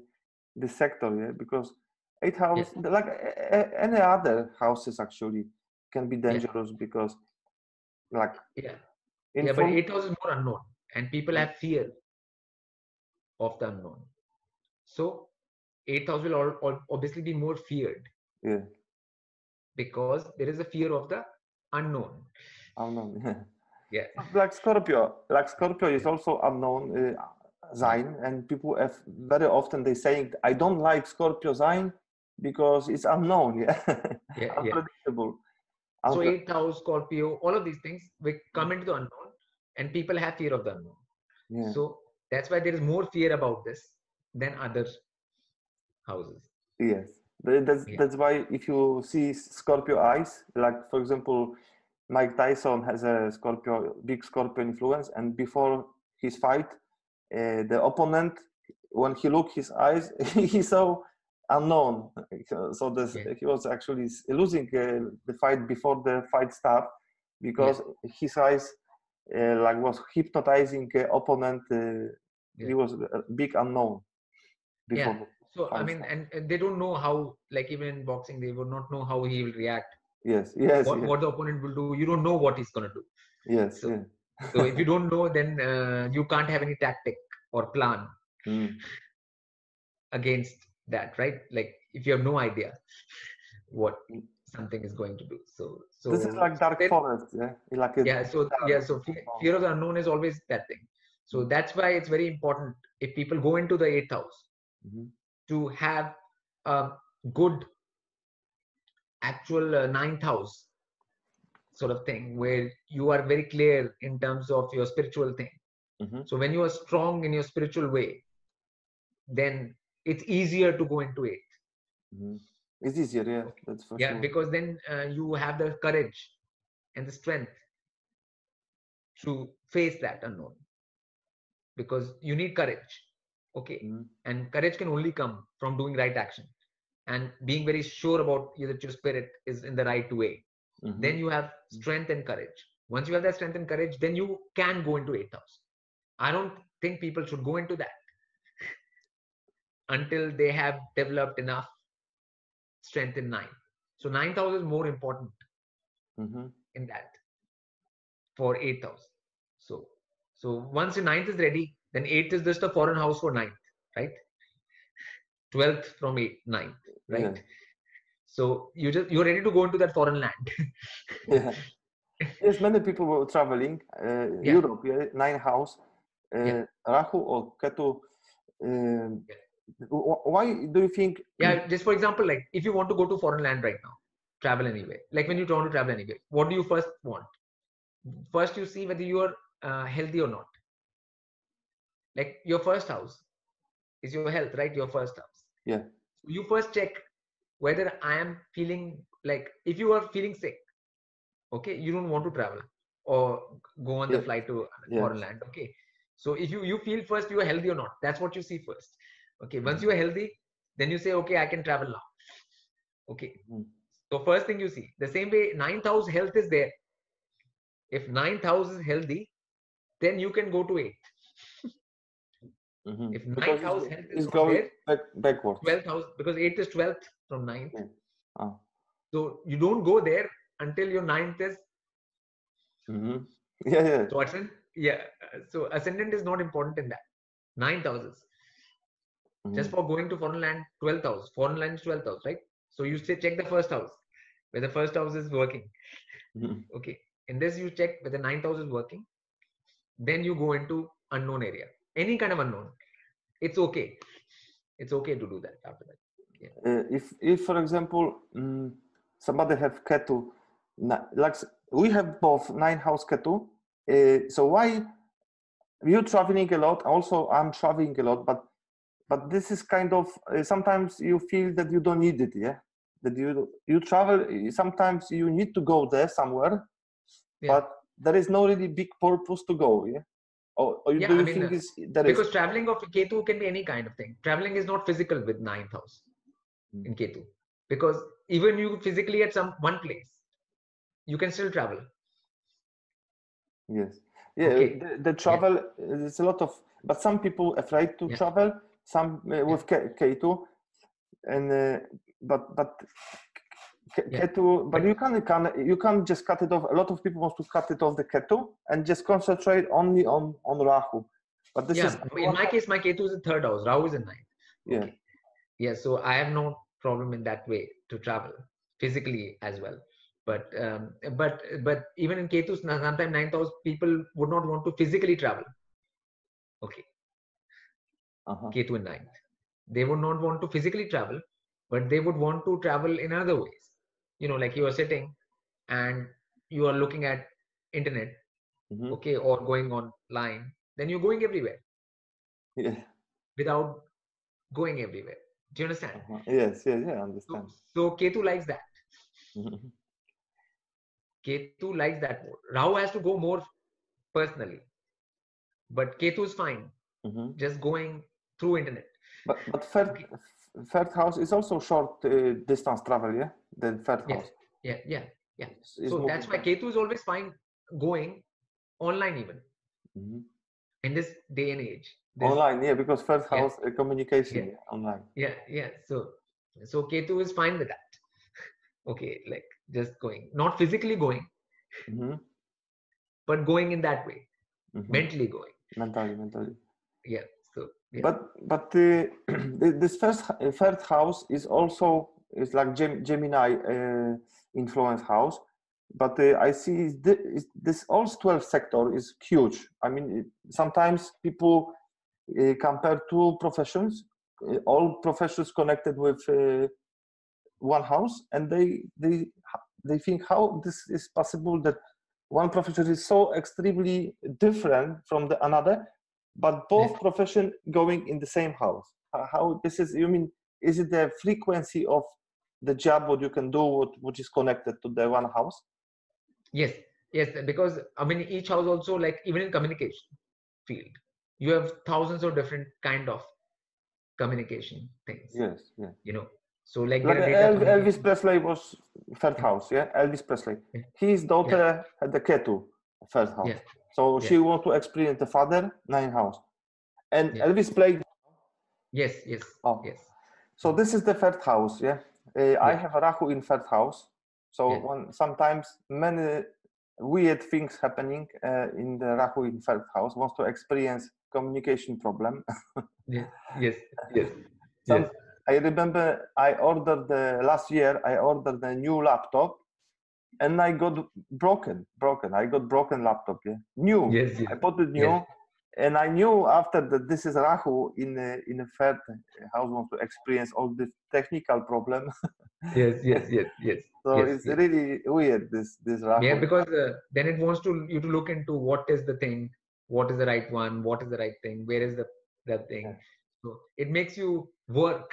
this sector. Yeah, because eighth house, like a- a- any other houses, actually can be dangerous because, like, Yeah. yeah, but house is more unknown, and people have fear of the unknown. So eighth house will all, all obviously be more feared yeah, because there is a fear of the unknown. unknown. Yeah. Yeah. like Scorpio, like Scorpio is also unknown uh, sign, and people have very often they saying, "I don't like Scorpio sign because it's unknown." Yeah, Yeah, yeah. unpredictable. So Unpre- eighth house, Scorpio, all of these things we come into the unknown, and people have fear of the unknown. yeah. So that's why there is more fear about this than other houses. Yes, that's Yeah. that's why if you see Scorpio eyes, like for example, Mike Tyson has a Scorpio, big Scorpio influence, and before his fight, uh, the opponent, when he looked his eyes, he saw unknown. So- this, Yeah. he was actually losing uh, the fight before the fight start because his eyes like was hypnotizing uh, opponent. Uh, Yeah. He was a big unknown before. Yeah. So I mean, and, and they don't know how, like even in boxing, they would not know how he will react, Yes, yes, what, yes. what the opponent will do. You don't know what he's gonna do. Yes, So- yeah. So if you don't know, then uh, you can't have any tactic or plan Mm. against that, right? Like if you have no idea what Mm. Something is going to do. So so this is like dark forest, yeah. Like yeah so yeah so fe- Oh. fear of the unknown is always that thing so Mm. that's why it's very important if people go into the eighth house Mhm. to have a good actual uh, ninth house sort of thing where you are very clear in terms of your spiritual thing Mhm. so when you are strong in your spiritual way then it's easier to go into it Mhm. It's easier, yeah. That's for yeah sure. because then uh, you have the courage and the strength to face that unknown because you need courage okay Mhm. and courage can only come from doing right action and being very sure about that your spirit is in the right way Mhm. then you have strength and courage once you have that strength and courage then you can go into eighth house i don't think people should go into that until they have developed enough strength in nine so ninth house is more important Mhm. in that for eighth house so so once your ninth is ready then eighth is just a foreign house for ninth right 12th from eight ninth right Yeah. so you just you're ready to go into that foreign land Yeah. yes, many people were traveling. Uh, Yeah. Europe, yeah, nine house, uh. Rahu or Ketu. Um, Why do you think? yeah just for example like if you want to go to foreign land right now travel anywhere like when you want to travel anywhere what do you first want first you see whether you are uh, healthy or not like your first house is your health right your first house Yeah. you first check whether i am feeling like if you are feeling sick okay you don't want to travel or go on the flight to Yes. foreign land okay so if you you feel first you are healthy or not that's what you see first okay once you are healthy then you say okay i can travel now okay Mhm. so first thing you see the same way ninth house health is there if ninth house is healthy then you can go to eighth Mhm. if ninth house health is going back, backwards. 12th house because 8th is 12th from 9th Yeah. Ah. so you don't go there until your 9th is Mhm. Yeah, yeah. so ascendant yeah so ascendant is not important in that ninth houses just Mhm. for going to foreign land 12th house foreign land is 12th house right? So you say check the first house where the first house is working. Mhm. okay. In this you check whether ninth house is working. Then you go into unknown area. Any kind of unknown. It's okay. It's okay to do that after that. Uh, if, if for example, mm, somebody have Ketu, like we have both nine house Ketu. Uh, so why you traveling a lot? Also, I'm traveling a lot, but but this is kind of uh, sometimes you feel that you don't need it. Yeah, that you you travel. Sometimes you need to go there somewhere, Yeah. but there is no really big purpose to go. Yeah. Or, or Yeah, do I mean, think uh, is there is? because traveling of ketu can be any kind of thing traveling is not physical with ninth house Hmm. in ketu because even you physically at some one place you can still travel Yes. Yeah, Okay. the, the travel is a lot of, but some people afraid to Yeah. travel. Some uh, with K, Ketu, and uh, but but K, Yeah. Ketu, but you can can you can just cut it off. A lot of people want to cut it off the Ketu and just concentrate only on on Rahu. But this yeah is in my case my ketu is in third house rahu is in ninth yeah. okay. yeah so i have no problem in that way to travel physically as well but um, but but even in ketu sometimes ninth house people would not want to physically travel okay Uh-huh. Ketu in ninth. They would not want to physically travel, but they would want to travel in other ways. You know, like you are sitting and you are looking at internet, Mhm. okay, or going online, then you're going everywhere Yeah. without going everywhere. Do you understand? Uh-huh. Yes. Yes. Yeah. I So, understand. so Ketu likes that. Mhm. Ketu likes that more. Rahu has to go more personally, but Ketu is fine Mhm. just going through internet. But but third Okay. third house is also short uh, distance travel. Yeah. The third Yes. house. Yeah, yeah. Is- is So that's why. Ketu is always fine going online even Mhm. in this day and age. Online yeah because first house uh, communication Yeah. yeah, online Yeah, yeah. So so Ketu is fine with that. Okay, like just going, not physically going, Mhm, but going in that way, mhm. mentally going. mentally mentally Yeah. But but uh, th- this first uh, third house is also is like Gem- gemini uh, influence house. But uh, i see is thi- is this all 12 sector is huge. I mean it, sometimes people uh, compare two professions uh, all professions connected with uh, one house and they they they think how this is possible that one profession is so extremely different from the another but both Yes. profession going in the same house how, how this is you mean is it the frequency of the job what you can do what, which is connected to the one house yes, yes. Because I mean, each house also like even in communication field, you have thousands of different kind of communication things. yes yeah You know, So like, like uh, El- Elvis Presley was third house, yeah. Elvis Presley. Yeah. His daughter had the Ketu, first house. Yeah. So Yeah. she want to experience the father nine house, and Yeah. Elvis played. Yes, yes, Oh, yes. so this is the third house, yeah. Uh, I Yeah. have Rahu in third house, so Yeah. when, sometimes many weird things happening uh, in the Rahu in third house wants to experience communication problem. Yes, yes, yes. Some, yes. I remember I ordered the last year. I ordered a new laptop, and I got broken. Broken. I got broken laptop. Yeah, new. Yes, yes. I bought it new, Yes. and I knew after that this is Rahu in a, in a third house want to experience all the technical problem. yes, yes, yes, yes. so Yes, it's yes. really weird this this Rahu. Yeah, because uh, then it wants to you to look into what is the thing, what is the right one, what is the right thing, where is the that thing. Yeah. So it makes you work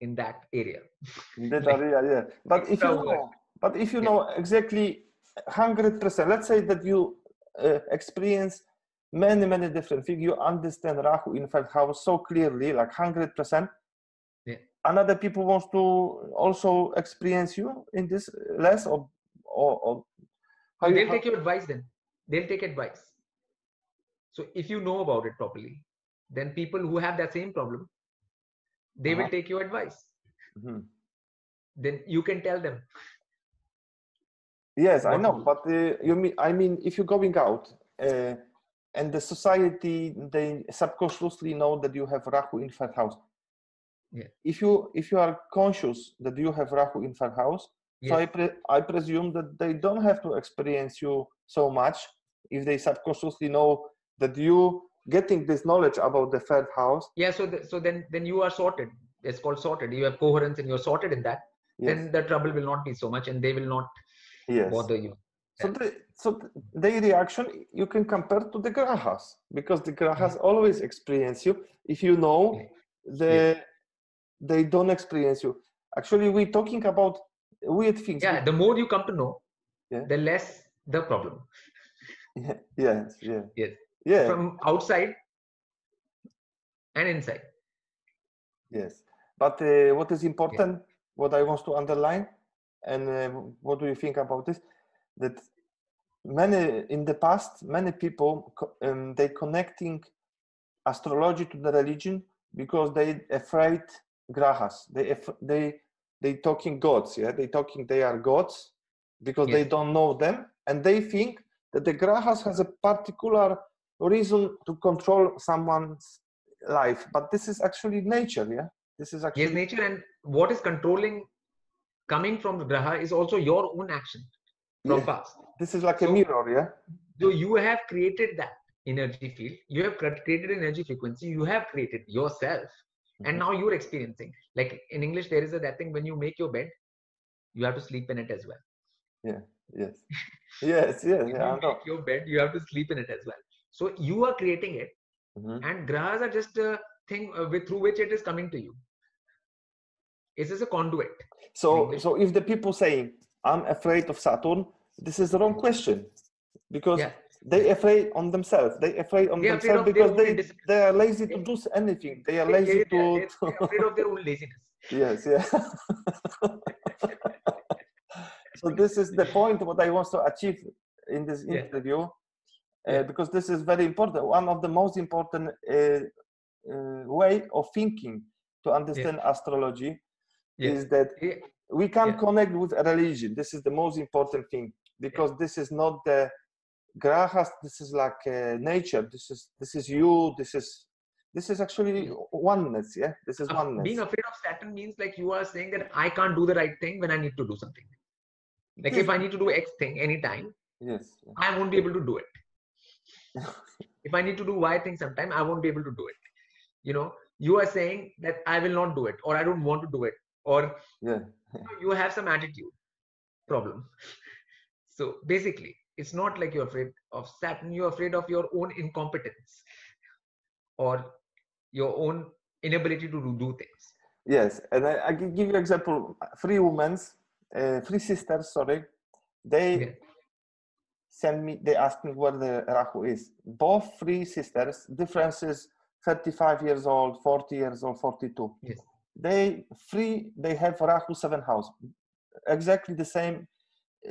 in that area. That like are real, yeah. But if you know, but if you Yeah. know exactly hundred percent, let's say that you uh, experience many many different things, you understand Rahu in fact how so clearly, like hundred percent. Yeah. Another people wants to also experience you in this less or or, or So you- they'll take your advice then. They'll take advice. So if you know about it properly, then people who have that same problem, they will Uh-huh. take your advice. Mhm. Then you can tell them. Yes, I know, but uh, you mean I mean if you're going out uh, and the society they subconsciously know that you have Rahu in third house. Yeah. If you if you are conscious that you have Rahu in third house, so I pre- I presume that they don't have to experience you so much if they subconsciously know that you getting this knowledge about the third house. Yeah. So th- so then then you are sorted. It's called sorted. You have coherence and you're sorted in that. Yes. Then the trouble will not be so much, and they will not yes. bother you. So, the, so their reaction you can compare to the grahas because the grahas Mm. always experience you. If you know, the they don't experience you. Actually, we're talking about weird things. Yeah. The more you come to know, Yeah. the less the problem. Yeah, yes, yeah, Yes. yeah, From outside and inside. yes. But uh, what is important, what I want to underline, and uh, what do you think about this? That many in the past, many people um, they connecting astrology to the religion because they afraid grahas. They they they talking gods. Yeah, they talking they are gods because they don't know them, and they think that the grahas has a particular reason to control someone's life. But this is actually nature. Yeah, this is actually Yes, nature and what is controlling coming from the graha is also your own action from Yeah. past. this is like a mirror. Yeah. So you have created that energy field, you have created an energy frequency, you have created yourself, and Mhm. now you're experiencing. Like in English, there is a that thing when you make your bed, you have to sleep in it as well. Yeah. Yes. Yes. Yes. Yeah. You know. make your bed, you have to sleep in it as well. So you are creating it, Mhm. and grahas are just a thing uh, with, through which it is coming to you. It's just a conduit. So, so if the people saying I'm afraid of Saturn, this is the wrong question because Yeah. they afraid on themselves. They afraid on They afraid themselves of because they they are lazy to do anything. They are They- lazy they- to. they're- afraid of their own laziness. yes, yeah. so this is the point what I want to achieve in this Yeah. interview, uh, Yeah. because this is very important. One of the most important uh, uh, way of thinking to understand astrology Yeah. is that we can Yeah. connect with religion. This is the most important thing because this is not the grahas. This is like uh, nature. This is this is you. This is this is actually oneness. Yeah, this is Af- oneness. being afraid of Saturn means like you are saying that I can't do the right thing when I need to do something. Like if I need to do X thing anytime, yes, yeah. I won't be able to do it. if I need to do Y thing sometime, I won't be able to do it. You know, you are saying that I will not do it or I don't want to do it or yeah. you have some attitude problem. So basically, it's not like you're afraid of Saturn, you're afraid of your own incompetence or your own inability to do- things. Yes, and I, I can give you example. Three women, uh, three sisters. Sorry, they Yeah. send me. They ask me where the Rahu is. Both three sisters, differences: thirty-five years old, forty years old, forty-two. Yes. They free they have Rahu seven house, exactly the same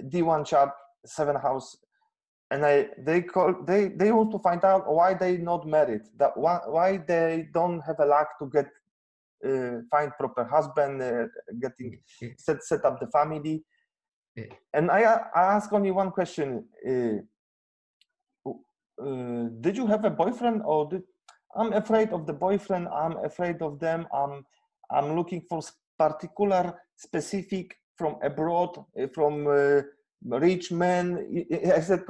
D1 chart seven house, and I they call they they want to find out why they not married that why why they don't have a luck to get uh, find proper husband, uh, getting set set up the family. And I, I ask only one question: uh, uh, Did you have a boyfriend, or did I'm afraid of the boyfriend? I'm afraid of them. I'm I'm looking for particular, specific from abroad, uh, from uh, rich men. I said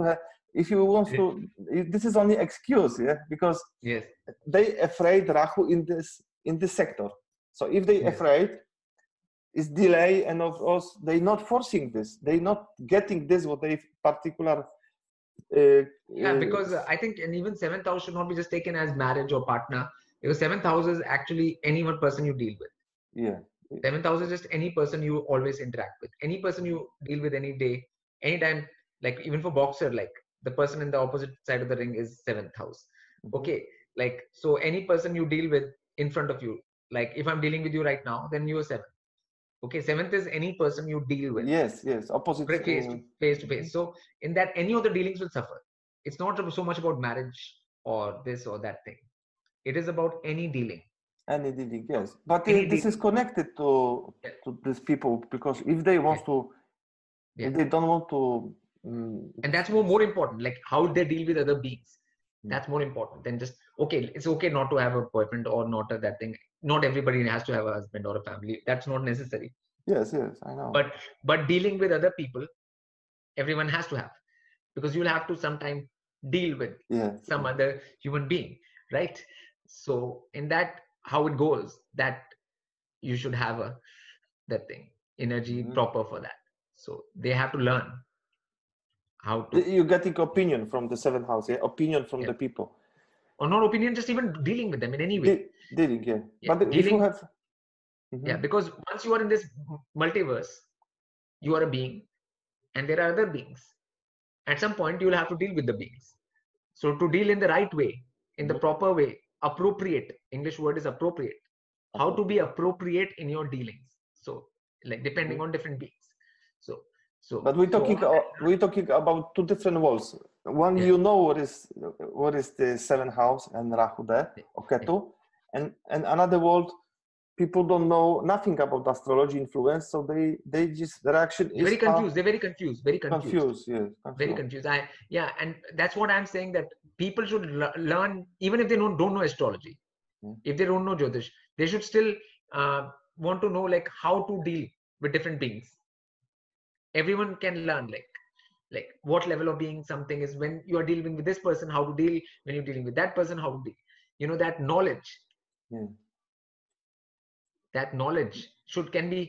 if you want to, this is only excuse, yeah, because yes, they afraid Rahu in this in this sector. So if they Yes. afraid, it's delay, and of course they not forcing this. They not getting this what they particular. Uh, yeah because uh, i think and even seventh house should not be just taken as marriage or partner because seventh house is actually any one person you deal with. Yeah, seventh house is just any person you always interact with. Any person you deal with any day anytime like even for boxer like the person in the opposite side of the ring is seventh house Mhm. okay like so any person you deal with in front of you like if i'm dealing with you right now then you're seventh okay seventh is any person you deal with. Yes, yes, opposite. face to face to face. So in that any of the dealings will suffer. It's not so much about marriage or this or that thing it is about any dealing. Any dealing, yes, but Any this is connected to Yeah. to these people because if they want to, Yeah. if they don't want to. mm, and that's more more important like how they deal with other beings. Hmm. that's more important than just okay it's okay not to have a boyfriend or not a, that thing. Not everybody has to have a husband or a family. That's not necessary. Yes, yes, I know. but but dealing with other people everyone has to have. Because you'll have to sometime deal with yes, some other human being right so in that how it goes that you should have a that thing energy Mhm. proper for that so they have to learn how to you're getting opinion from the seventh house, yeah, opinion from Yeah. the people. or not opinion just even dealing with them in any way De- dealing, yeah. Yeah, But dealing- have, Mhm. yeah because once you are in this multiverse you are a being and there are other beings at some point you will have to deal with the beings so to deal in the right way in the Mhm. proper way appropriate. English word is appropriate. How to be appropriate. in your dealings. So like depending on different beings so so. But we're talking, all uh, we're talking about two different worlds. One, Yeah. you know what is what is the seventh house and Rahu there, Yeah. or Ketu, and and another world, people don't know nothing about astrology influence, so they they just their action is very confused. They're very confused. Very confused, confused, yes, very confused. confused. I yeah and that's what i'm saying that people should le- learn even if they don't, don't know astrology Mm. if they don't know jyotish they should still uh, want to know like how to deal with different beings everyone can learn like like what level of being something is when you are dealing with this person how to deal when you're dealing with that person how to deal you know that knowledge Yeah. that knowledge should can be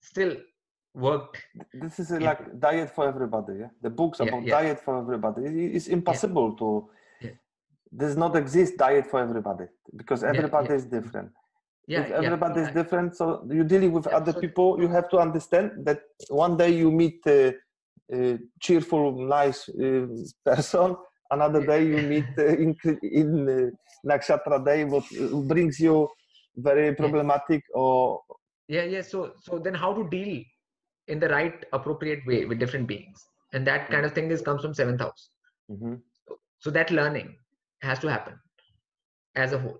still worked This is like diet for everybody. Yeah, the books Yeah, about yeah. diet for everybody. It- It's impossible to. Yeah. Does not exist diet for everybody because everybody yeah. is different. yeah if yeah, everybody is yeah. different so you're dealing with Yeah, other so- people you have to understand that one day you meet a, a cheerful nice uh, person another day you meet uh, in, in uh, nakshatra day what brings you very problematic or yeah yeah so so then how to deal in the right appropriate way with different beings and that kind of thing is comes from seventh house Mhm. so that learning has to happen as a whole.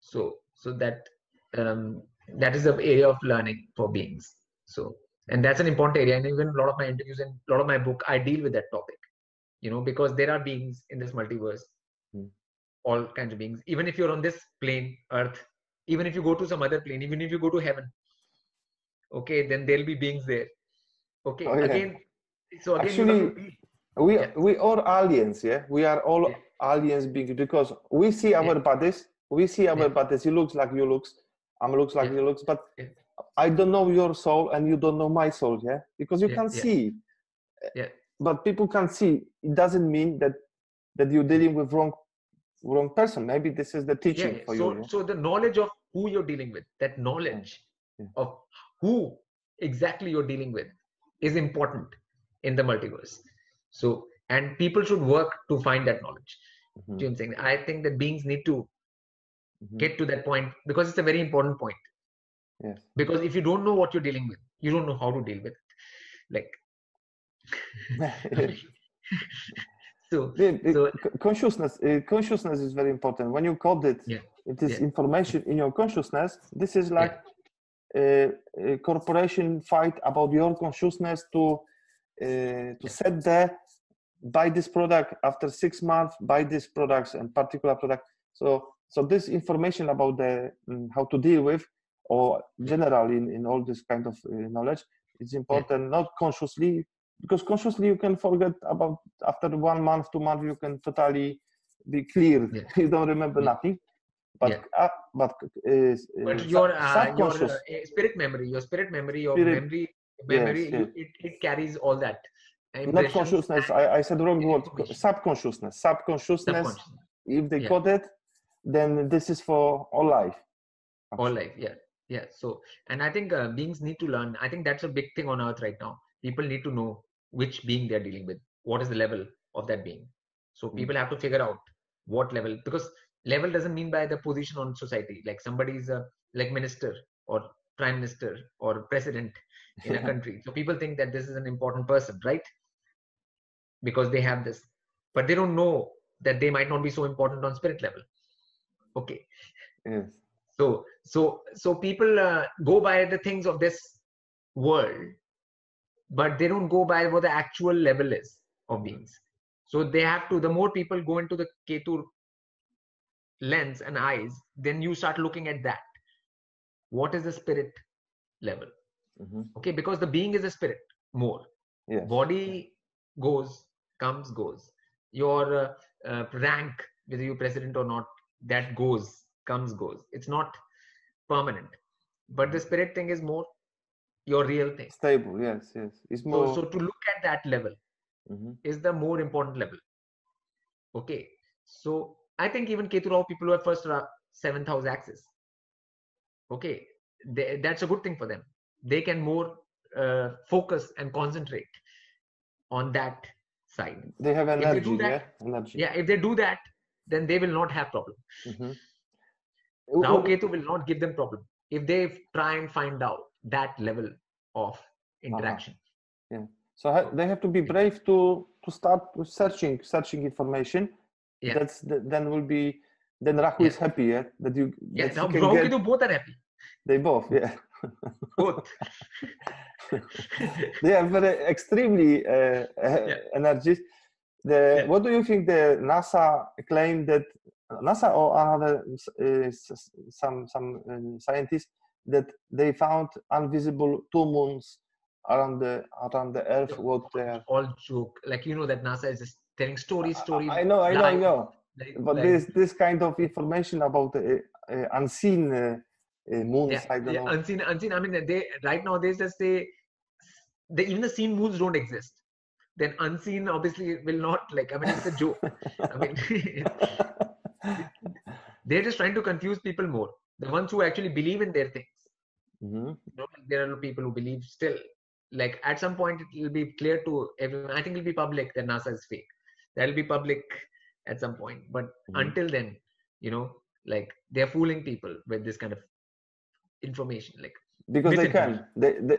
So so that um, that is the area of learning for beings. So and that's an important area. And even a lot of my interviews and a lot of my book i deal with that topic you know because there are beings in this multiverse Hmm. all kinds of beings. Even if you're on this plane earth even if you go to some other plane even if you go to heaven okay then there'll be beings there. Okay Oh, yeah. again so again you have to Actually, we Yeah. we are aliens yeah? We are all Yeah. aliens beings because we see our Yeah. bodies we see our bodies. You looks like you looks i'm looks like you looks but i don't know your soul and you don't know my soul yeah? Because you can see. Yeah. but people can see. It doesn't mean that that you're dealing with wrong wrong person. Maybe this is the teaching for so you yeah? so the knowledge of who you're dealing with that knowledge of who exactly you're dealing with is important in the multiverse so and people should work to find that knowledge Mhm, Do you know what I'm saying? I think that beings need to mhm. get to that point because it's a very important point. Yes. Because if you don't know what you're dealing with, you don't know how to deal with it. Like so, so consciousness uh, consciousness is very important when you code it Yeah. it is Yeah. information in your consciousness this is like a, a corporation fight about your consciousness to uh, to set the buy this product after six months buy this products and particular product so so this information about the mm, how to deal with or generally in, in all this kind of uh, knowledge is important not consciously because consciously you can forget about after one month two months you can totally be clear Yeah. you don't remember Yeah. nothing but Yeah. uh, but uh, uh, but your uh, your uh, spirit memory, your spirit memory, your Spirit- memory memory, yes. you, it, it carries all that. not consciousness. I, I said wrong word. subconsciousness. Subconsciousness if they Yeah. code it then this is for all life. All life yeah. Yeah so and i think uh, beings need to learn. I think that's a big thing on earth right now. People need to know which being they're dealing with. What is the level of that being? So Mm. people have to figure out what level because level doesn't mean by the position on society. Like somebody is a like minister or prime minister or president in a country. So people think that this is an important person right? Because they have this. But they don't know that they might not be so important on spirit level. Okay. Yes. So so so people uh, go by the things of this world but they don't go by what the actual level is of beings. So they have to the more people go into the ketu lens and eyes then you start looking at that. What is the spirit level Mhm. okay because the being is a spirit more. Yes. Body goes comes goes. Your uh, uh, rank whether you're president or not that goes comes goes. It's not permanent. But the spirit thing is more your real thing. Stable yes yes. It's so, more so to look at that level Mhm. is the more important level. Okay so i think even ketu Rahu people who are first ra- seventh house axis okay they, that's a good thing for them they can more uh, focus and concentrate on that side. They have energy that- yeah energy. yeah if they do that then they will not have problem. Mhm. Rahu Ketu will not give them problem. If they try and find out that level of interaction. Yeah. so ha- they have to be brave to to start searching searching information. Yeah. that's the, then will be then Rahu Yeah. is happy yeah that you yeah. that now he can Rahu get, Ketu both are happy. They both yeah both they are very extremely uh, uh, energies. The Yeah. what do you think the NASA claimed that NASA or another uh, some some uh, scientists that they found invisible two moons around the around the Earth. What they are? all joke like you know that NASA is just telling story story I know, I know, I know. like- But like- this this kind of information about uh, uh, unseen uh, uh, moons, yeah, I don't yeah, know. unseen unseen i mean they right now they just say they even the seen moons don't exist. Then unseen obviously will not like i mean it's a joke. I mean they're just trying to confuse people more. The ones who actually believe in their things. Mhm. you know, there are people who believe still like at some point it will be clear to everyone. I think it'll be public that nasa is fake. That'll be public at some point. But Mhm. until then you know like they're fooling people with this kind of information like because they can. They, they,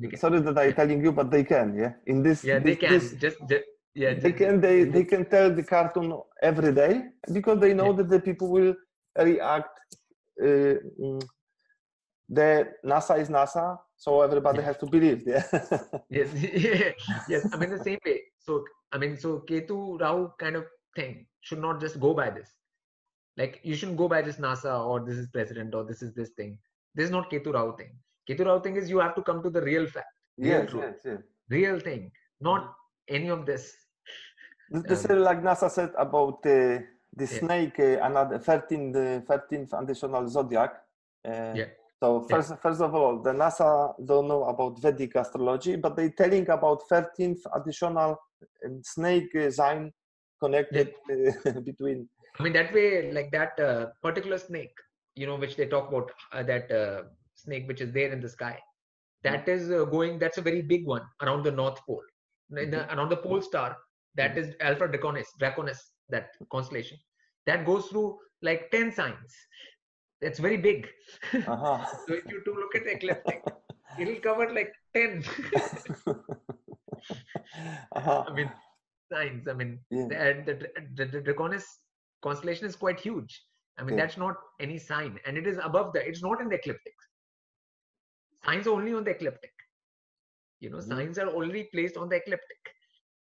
They can. sorry that I'm telling you, but they can. Yeah, in this. yeah they can this- just, just yeah they just- can. They they can tell the cartoon every day because they know Yeah. that the people will react. Uh, mm, the NASA is NASA, so everybody Yeah. has to believe. Yeah. yes yes i mean the same way so i mean so ketu rahu kind of thing should not just go by this like you shouldn't go by this nasa or this is president or this is this thing this is not ketu rahu thing ketu rahu thing is you have to come to the real fact real yes, truth yes, yes. real thing not any of this This, this Um, is like NASA said about uh, the Yeah. snake, uh, another 13th, uh, 13th additional zodiac. Uh, Yeah. So Yeah. first, first of all, the NASA don't know about Vedic astrology, but they telling about 13th additional uh, snake uh, sign connected uh, between. i mean that way like that uh, particular snake you know which they talk about uh, that uh, snake which is there in the sky that is uh, going that's a very big one around the north pole the, around the pole star that is alpha draconis draconis that constellation that goes through like 10 signs That's very big. Uh-huh. so if you to look at the ecliptic, it'll cover like 10. uh-huh. I mean, signs. I mean, Yeah. the, the, the, the Draconis constellation is quite huge. I mean, Yeah. that's not any sign, and it is above the. It's not in the ecliptic. Signs are only on the ecliptic. You know, Mhm. signs are only placed on the ecliptic.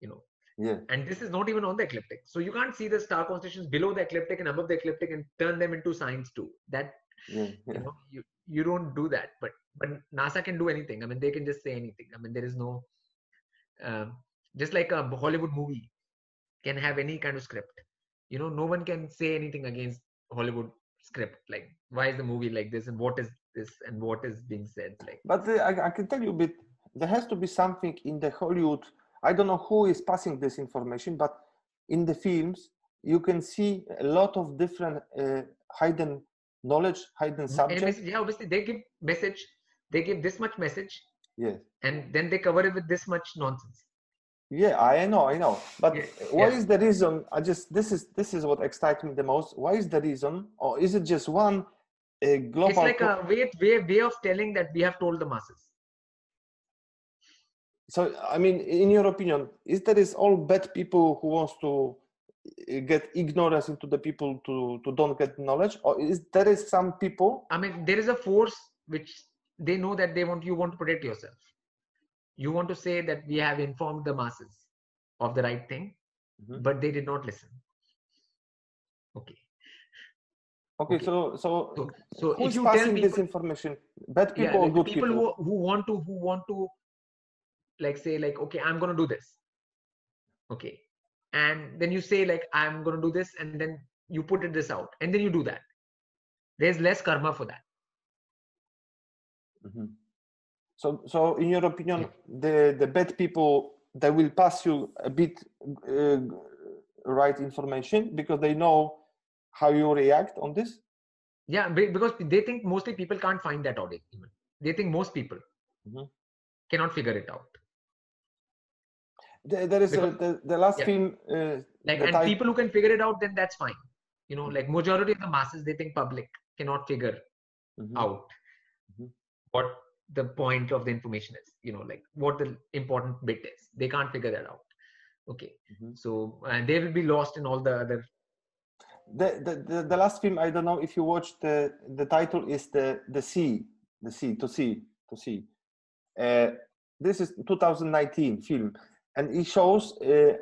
You know, Yeah. and this is not even on the ecliptic. So you can't see the star constellations below the ecliptic and above the ecliptic and turn them into signs too. That Yeah. you know, you you don't do that. But but NASA can do anything. I mean, they can just say anything. I mean, there is no. Um, just like a Hollywood movie can have any kind of script. You know, no one can say anything against Hollywood script. Like, why is the movie like this, and what is this, and what is being said? Like, But uh, I, I can tell you a bit. There has to be something in the Hollywood. I don't know who is passing this information, but in the films you can see a lot of different uh, hidden knowledge, hidden subjects. yeah, obviously they give message. They give this much message, Yes. and then they cover it with this much nonsense. Yeah, I know, I know. But Yeah, what yeah. is the reason? I just this is this is what excites me the most. Why is the reason, or is it just one uh, global? It's like a way, way, way of telling that we have told the masses. so I mean, in your opinion, is there is all bad people who wants to uh, get ignorance into the people to to don't get knowledge, or is there is some people? I mean, there is a force which they know that they want you want to protect yourself. You want to say that we have informed the masses of the right thing, Mhm. but they did not listen. Okay. Okay, Okay. so so So, so who if you tell passing this information? Bad yeah, people or like the good people, people? Who, who want to who want to like say like okay, I'm gonna do this. Okay. And then you say like I'm gonna do this, and then you put it this out, and then you do that. There's less karma for that. Mhm. So, so in your opinion, the the bad people they will pass you a bit uh, right information because they know how you react on this. Yeah, because they think mostly people can't find that audit. Even. They think most people Mhm. cannot figure it out. There, there is a, the, the last yeah. film. Uh, Like, and I- people who can figure it out, then that's fine. You know, like majority of the masses, they think public cannot figure Mhm. out Mhm. what the point of the information is. You know, like what the important bit is. They can't figure that out. Okay, Mhm. so and they will be lost in all the other. the, the, the, the last film i don't know if you watched the the title is the the sea the sea to see to see uh, this is 2019 film and it shows uh,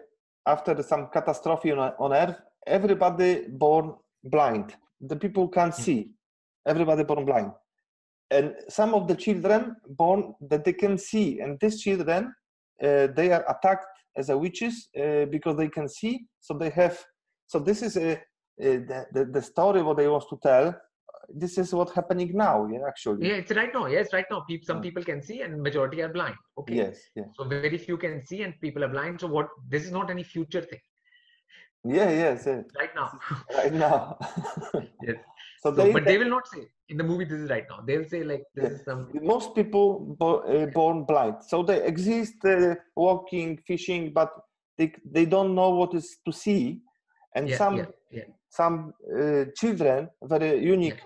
after some catastrophe on, on earth everybody born blind the people can't Mm. see everybody born blind and some of the children born that they can see and these children uh, they are attacked as a witches uh, because they can see so they have so this is a uh, the, the the story what they want to tell this is what happening now yeah actually Yeah, it's right now. Yes, right now. People, some Mm. people can see, and majority are blind. Okay. yes yeah So very few can see, and people are blind. So what? This is not any future thing. yeah yes, yes. Right now. right now Yes. So, So, they, but they will not say in the movie. This is right now. They'll say like this Yeah. is some. most people bo- uh, born blind so they exist uh, walking fishing but they, they don't know what is to see and Yeah, some yeah, some uh, children very unique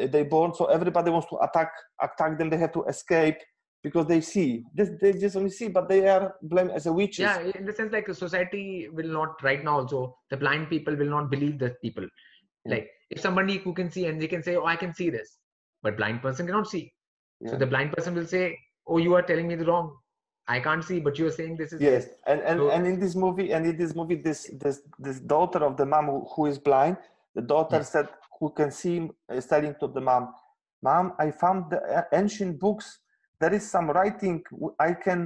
uh, they born so everybody wants to attack attack them they have to escape because they see this they just only see but they are blamed as a witches Yeah, in the sense like society will not right now. Also, the blind people will not believe the people. Yeah. Like if somebody who can see and they can say, "Oh, I can see this," but blind person cannot see. So the blind person will say, "Oh, you are telling me the wrong. I can't see, but you are saying this is." yes and and, So- and in this movie and in this movie this this this daughter of the mom who, who is blind the daughter Yeah. said who can see uh, is telling to the mom mom i found the uh, ancient books there is some writing I can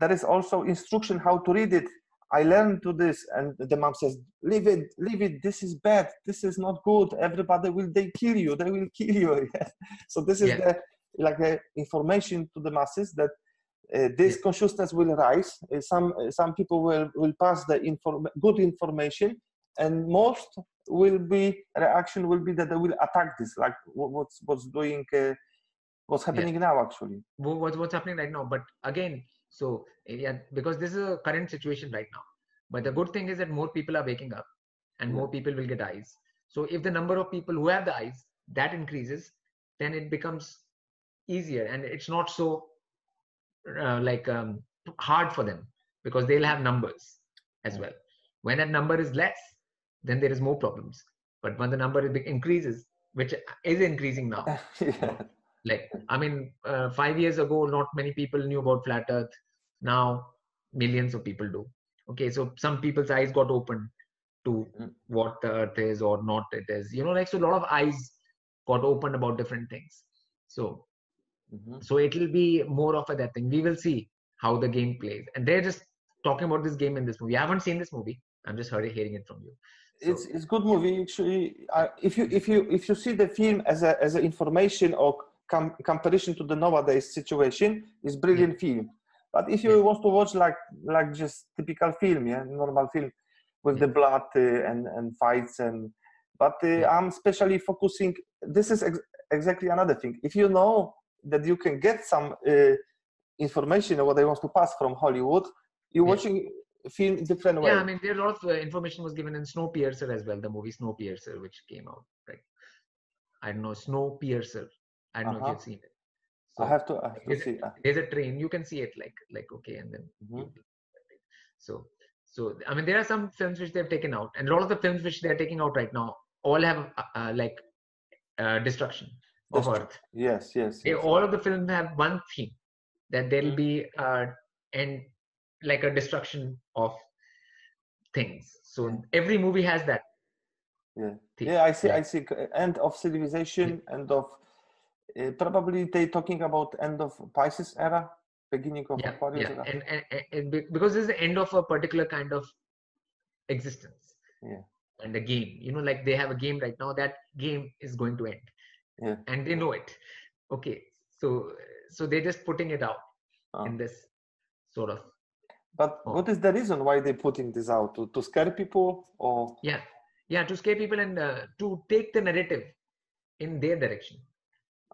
there is also instruction how to read it i learned to this and the mom says leave it leave it this is bad this is not good everybody will they kill you they will kill you so this is Yeah. the like a information to the masses that uh, this Yeah. consciousness will rise. Uh, some uh, some people will will pass the inform good information, and most will be reaction will be that they will attack this, like wha- what's what's doing, uh, what's happening now actually. Wha- what's what's happening right now but again so yeah because this is a current situation right now. But the good thing is that more people are waking up and more people will get eyes. So if the number of people who have the eyes that increases then it becomes easier. And it's not so uh, like um, hard for them because they'll have numbers as well. When that number is less then there is more problems. But when the number increases which is increasing now yeah. like i mean uh, 5 years ago not many people knew about flat earth now millions of people do. Okay so some people's eyes got opened to what the earth is or not it is you know like so a lot of eyes got opened about different things. So mm-hmm. so it will be more of a that thing. We will see how the game plays. And they're just talking about this game in this movie. I haven't seen this movie. I'm just heard hearing it from you. So, it's it's good movie actually. Uh, if you if you if you see the film as a as an information or com- comparison to the nowadays situation it's brilliant yeah. film but if you yeah. want to watch like like just typical film yeah normal film with yeah. the blood uh, and and fights and but uh, i'm especially focusing this is ex- exactly another thing if you know that you can get some uh, information or what they want to pass from hollywood you're watching film different way. Yeah, I mean, there a lot of uh, information was given in Snowpiercer as well, the movie Snowpiercer, which came out. Right? I don't know, Snowpiercer. I don't uh-huh. know if uh-huh. you've seen it. So I have to, I have to see. A, there's a train. You can see it like, like okay, and then. Mm-hmm. So, so I mean, there are some films which they've taken out, and a lot of the films which they're taking out right now all have uh, uh like uh, destruction of Earth. Yes, yes. They, yes. All of the films have one theme that there'll mm-hmm. be uh, and like a destruction of things so every movie has that yeah thing. yeah i see yeah. i see end of civilization yeah. end of uh, probably they talking about end of pisces era beginning of yeah, Aquarius yeah. And, and, and, because this is the end of a particular kind of existence yeah and a game you know like they have a game right now that game is going to end yeah and they know it okay so so they're just putting it out oh. in this sort of but what is the reason why they're putting this out? To, to scare people or? Yeah, yeah, to scare people and uh, to take the narrative in their direction.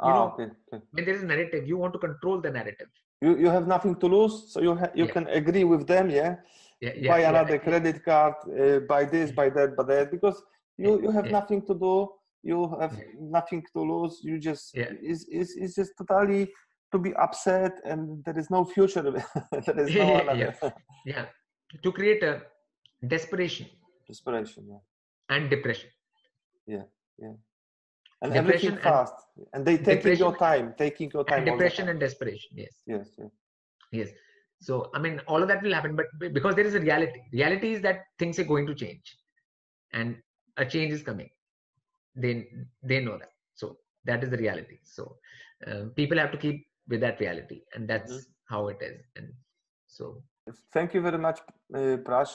You ah, know, okay, okay. when there is a narrative, you want to control the narrative. You, you have nothing to lose, so you ha- you yeah. can agree with them, yeah. Yeah, yeah buy another credit card, uh, buy this, buy that, buy that, because you you have nothing to do. You have nothing to lose. You just yeah. is is is just totally to be upset and there is no future there is no yeah. yeah to create a desperation desperation yeah and depression yeah yeah and depression everything fast. And, and they taking your time taking your time and depression and desperation yes. Yes yes. Yes. So i mean all of that will happen but because there is a reality. Reality is that things are going to change. And a change is coming. They they know that. So that is the reality. So uh, people have to keep with that reality. And that's mm-hmm. how it is. And so thank you very much uh, prash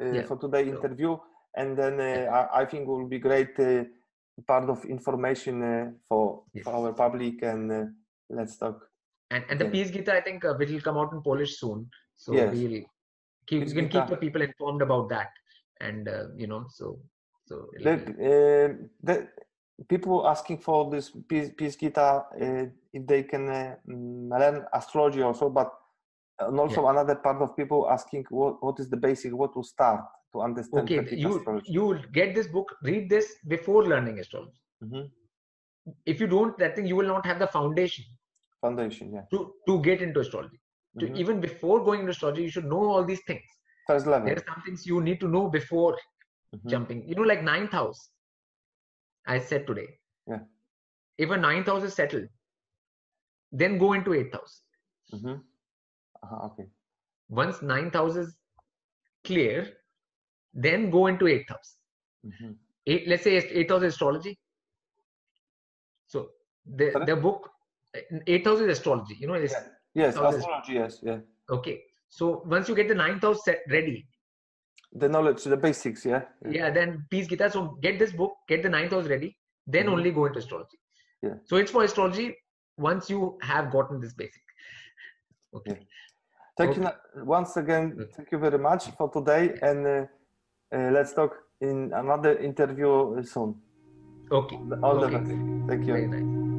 uh, yeah. for today's so, interview. And then uh. I, I, think it will be great uh, part of information uh, for, yes. for our public and uh, let's talk and, and the peace gita i think which will come out in polish soon so yes. we'll keep, we can keep the people informed about that and you know so so the, the, people asking for this peace, peace gita uh, if they can uh, mm, learn astrology also but and also yeah. another part of people asking what, what is the basic what to start to understand okay you astrology. you get this book read this before learning astrology mm-hmm. if you don't that thing you will not have the foundation foundation yeah to to get into astrology mm-hmm. to, even before going into astrology you should know all these things first level there are some things you need to know before mm-hmm. jumping you know like ninth house I said today. Yeah. If a ninth house is settled, then go into eighth house. Mm-hmm. Uh-huh, okay. Once ninth house is clear, then go into eighth house. Mm-hmm. Eight, let's say eighth house astrology. So the the book eighth house is astrology. You know, yeah. yes, astrology. Yes, yeah. Okay. So once you get the ninth house set ready, the knowledge, the basics, yeah. Yeah, then peace Gita. So get this book, get the ninth house ready, then mm-hmm. only go into astrology. Yeah. So it's for astrology once you have gotten this basic. Okay. Yeah. Thank okay. you once again. Thank you very much for today, and uh, Uh, let's talk in another interview soon. Okay. All okay. the best. Thank you.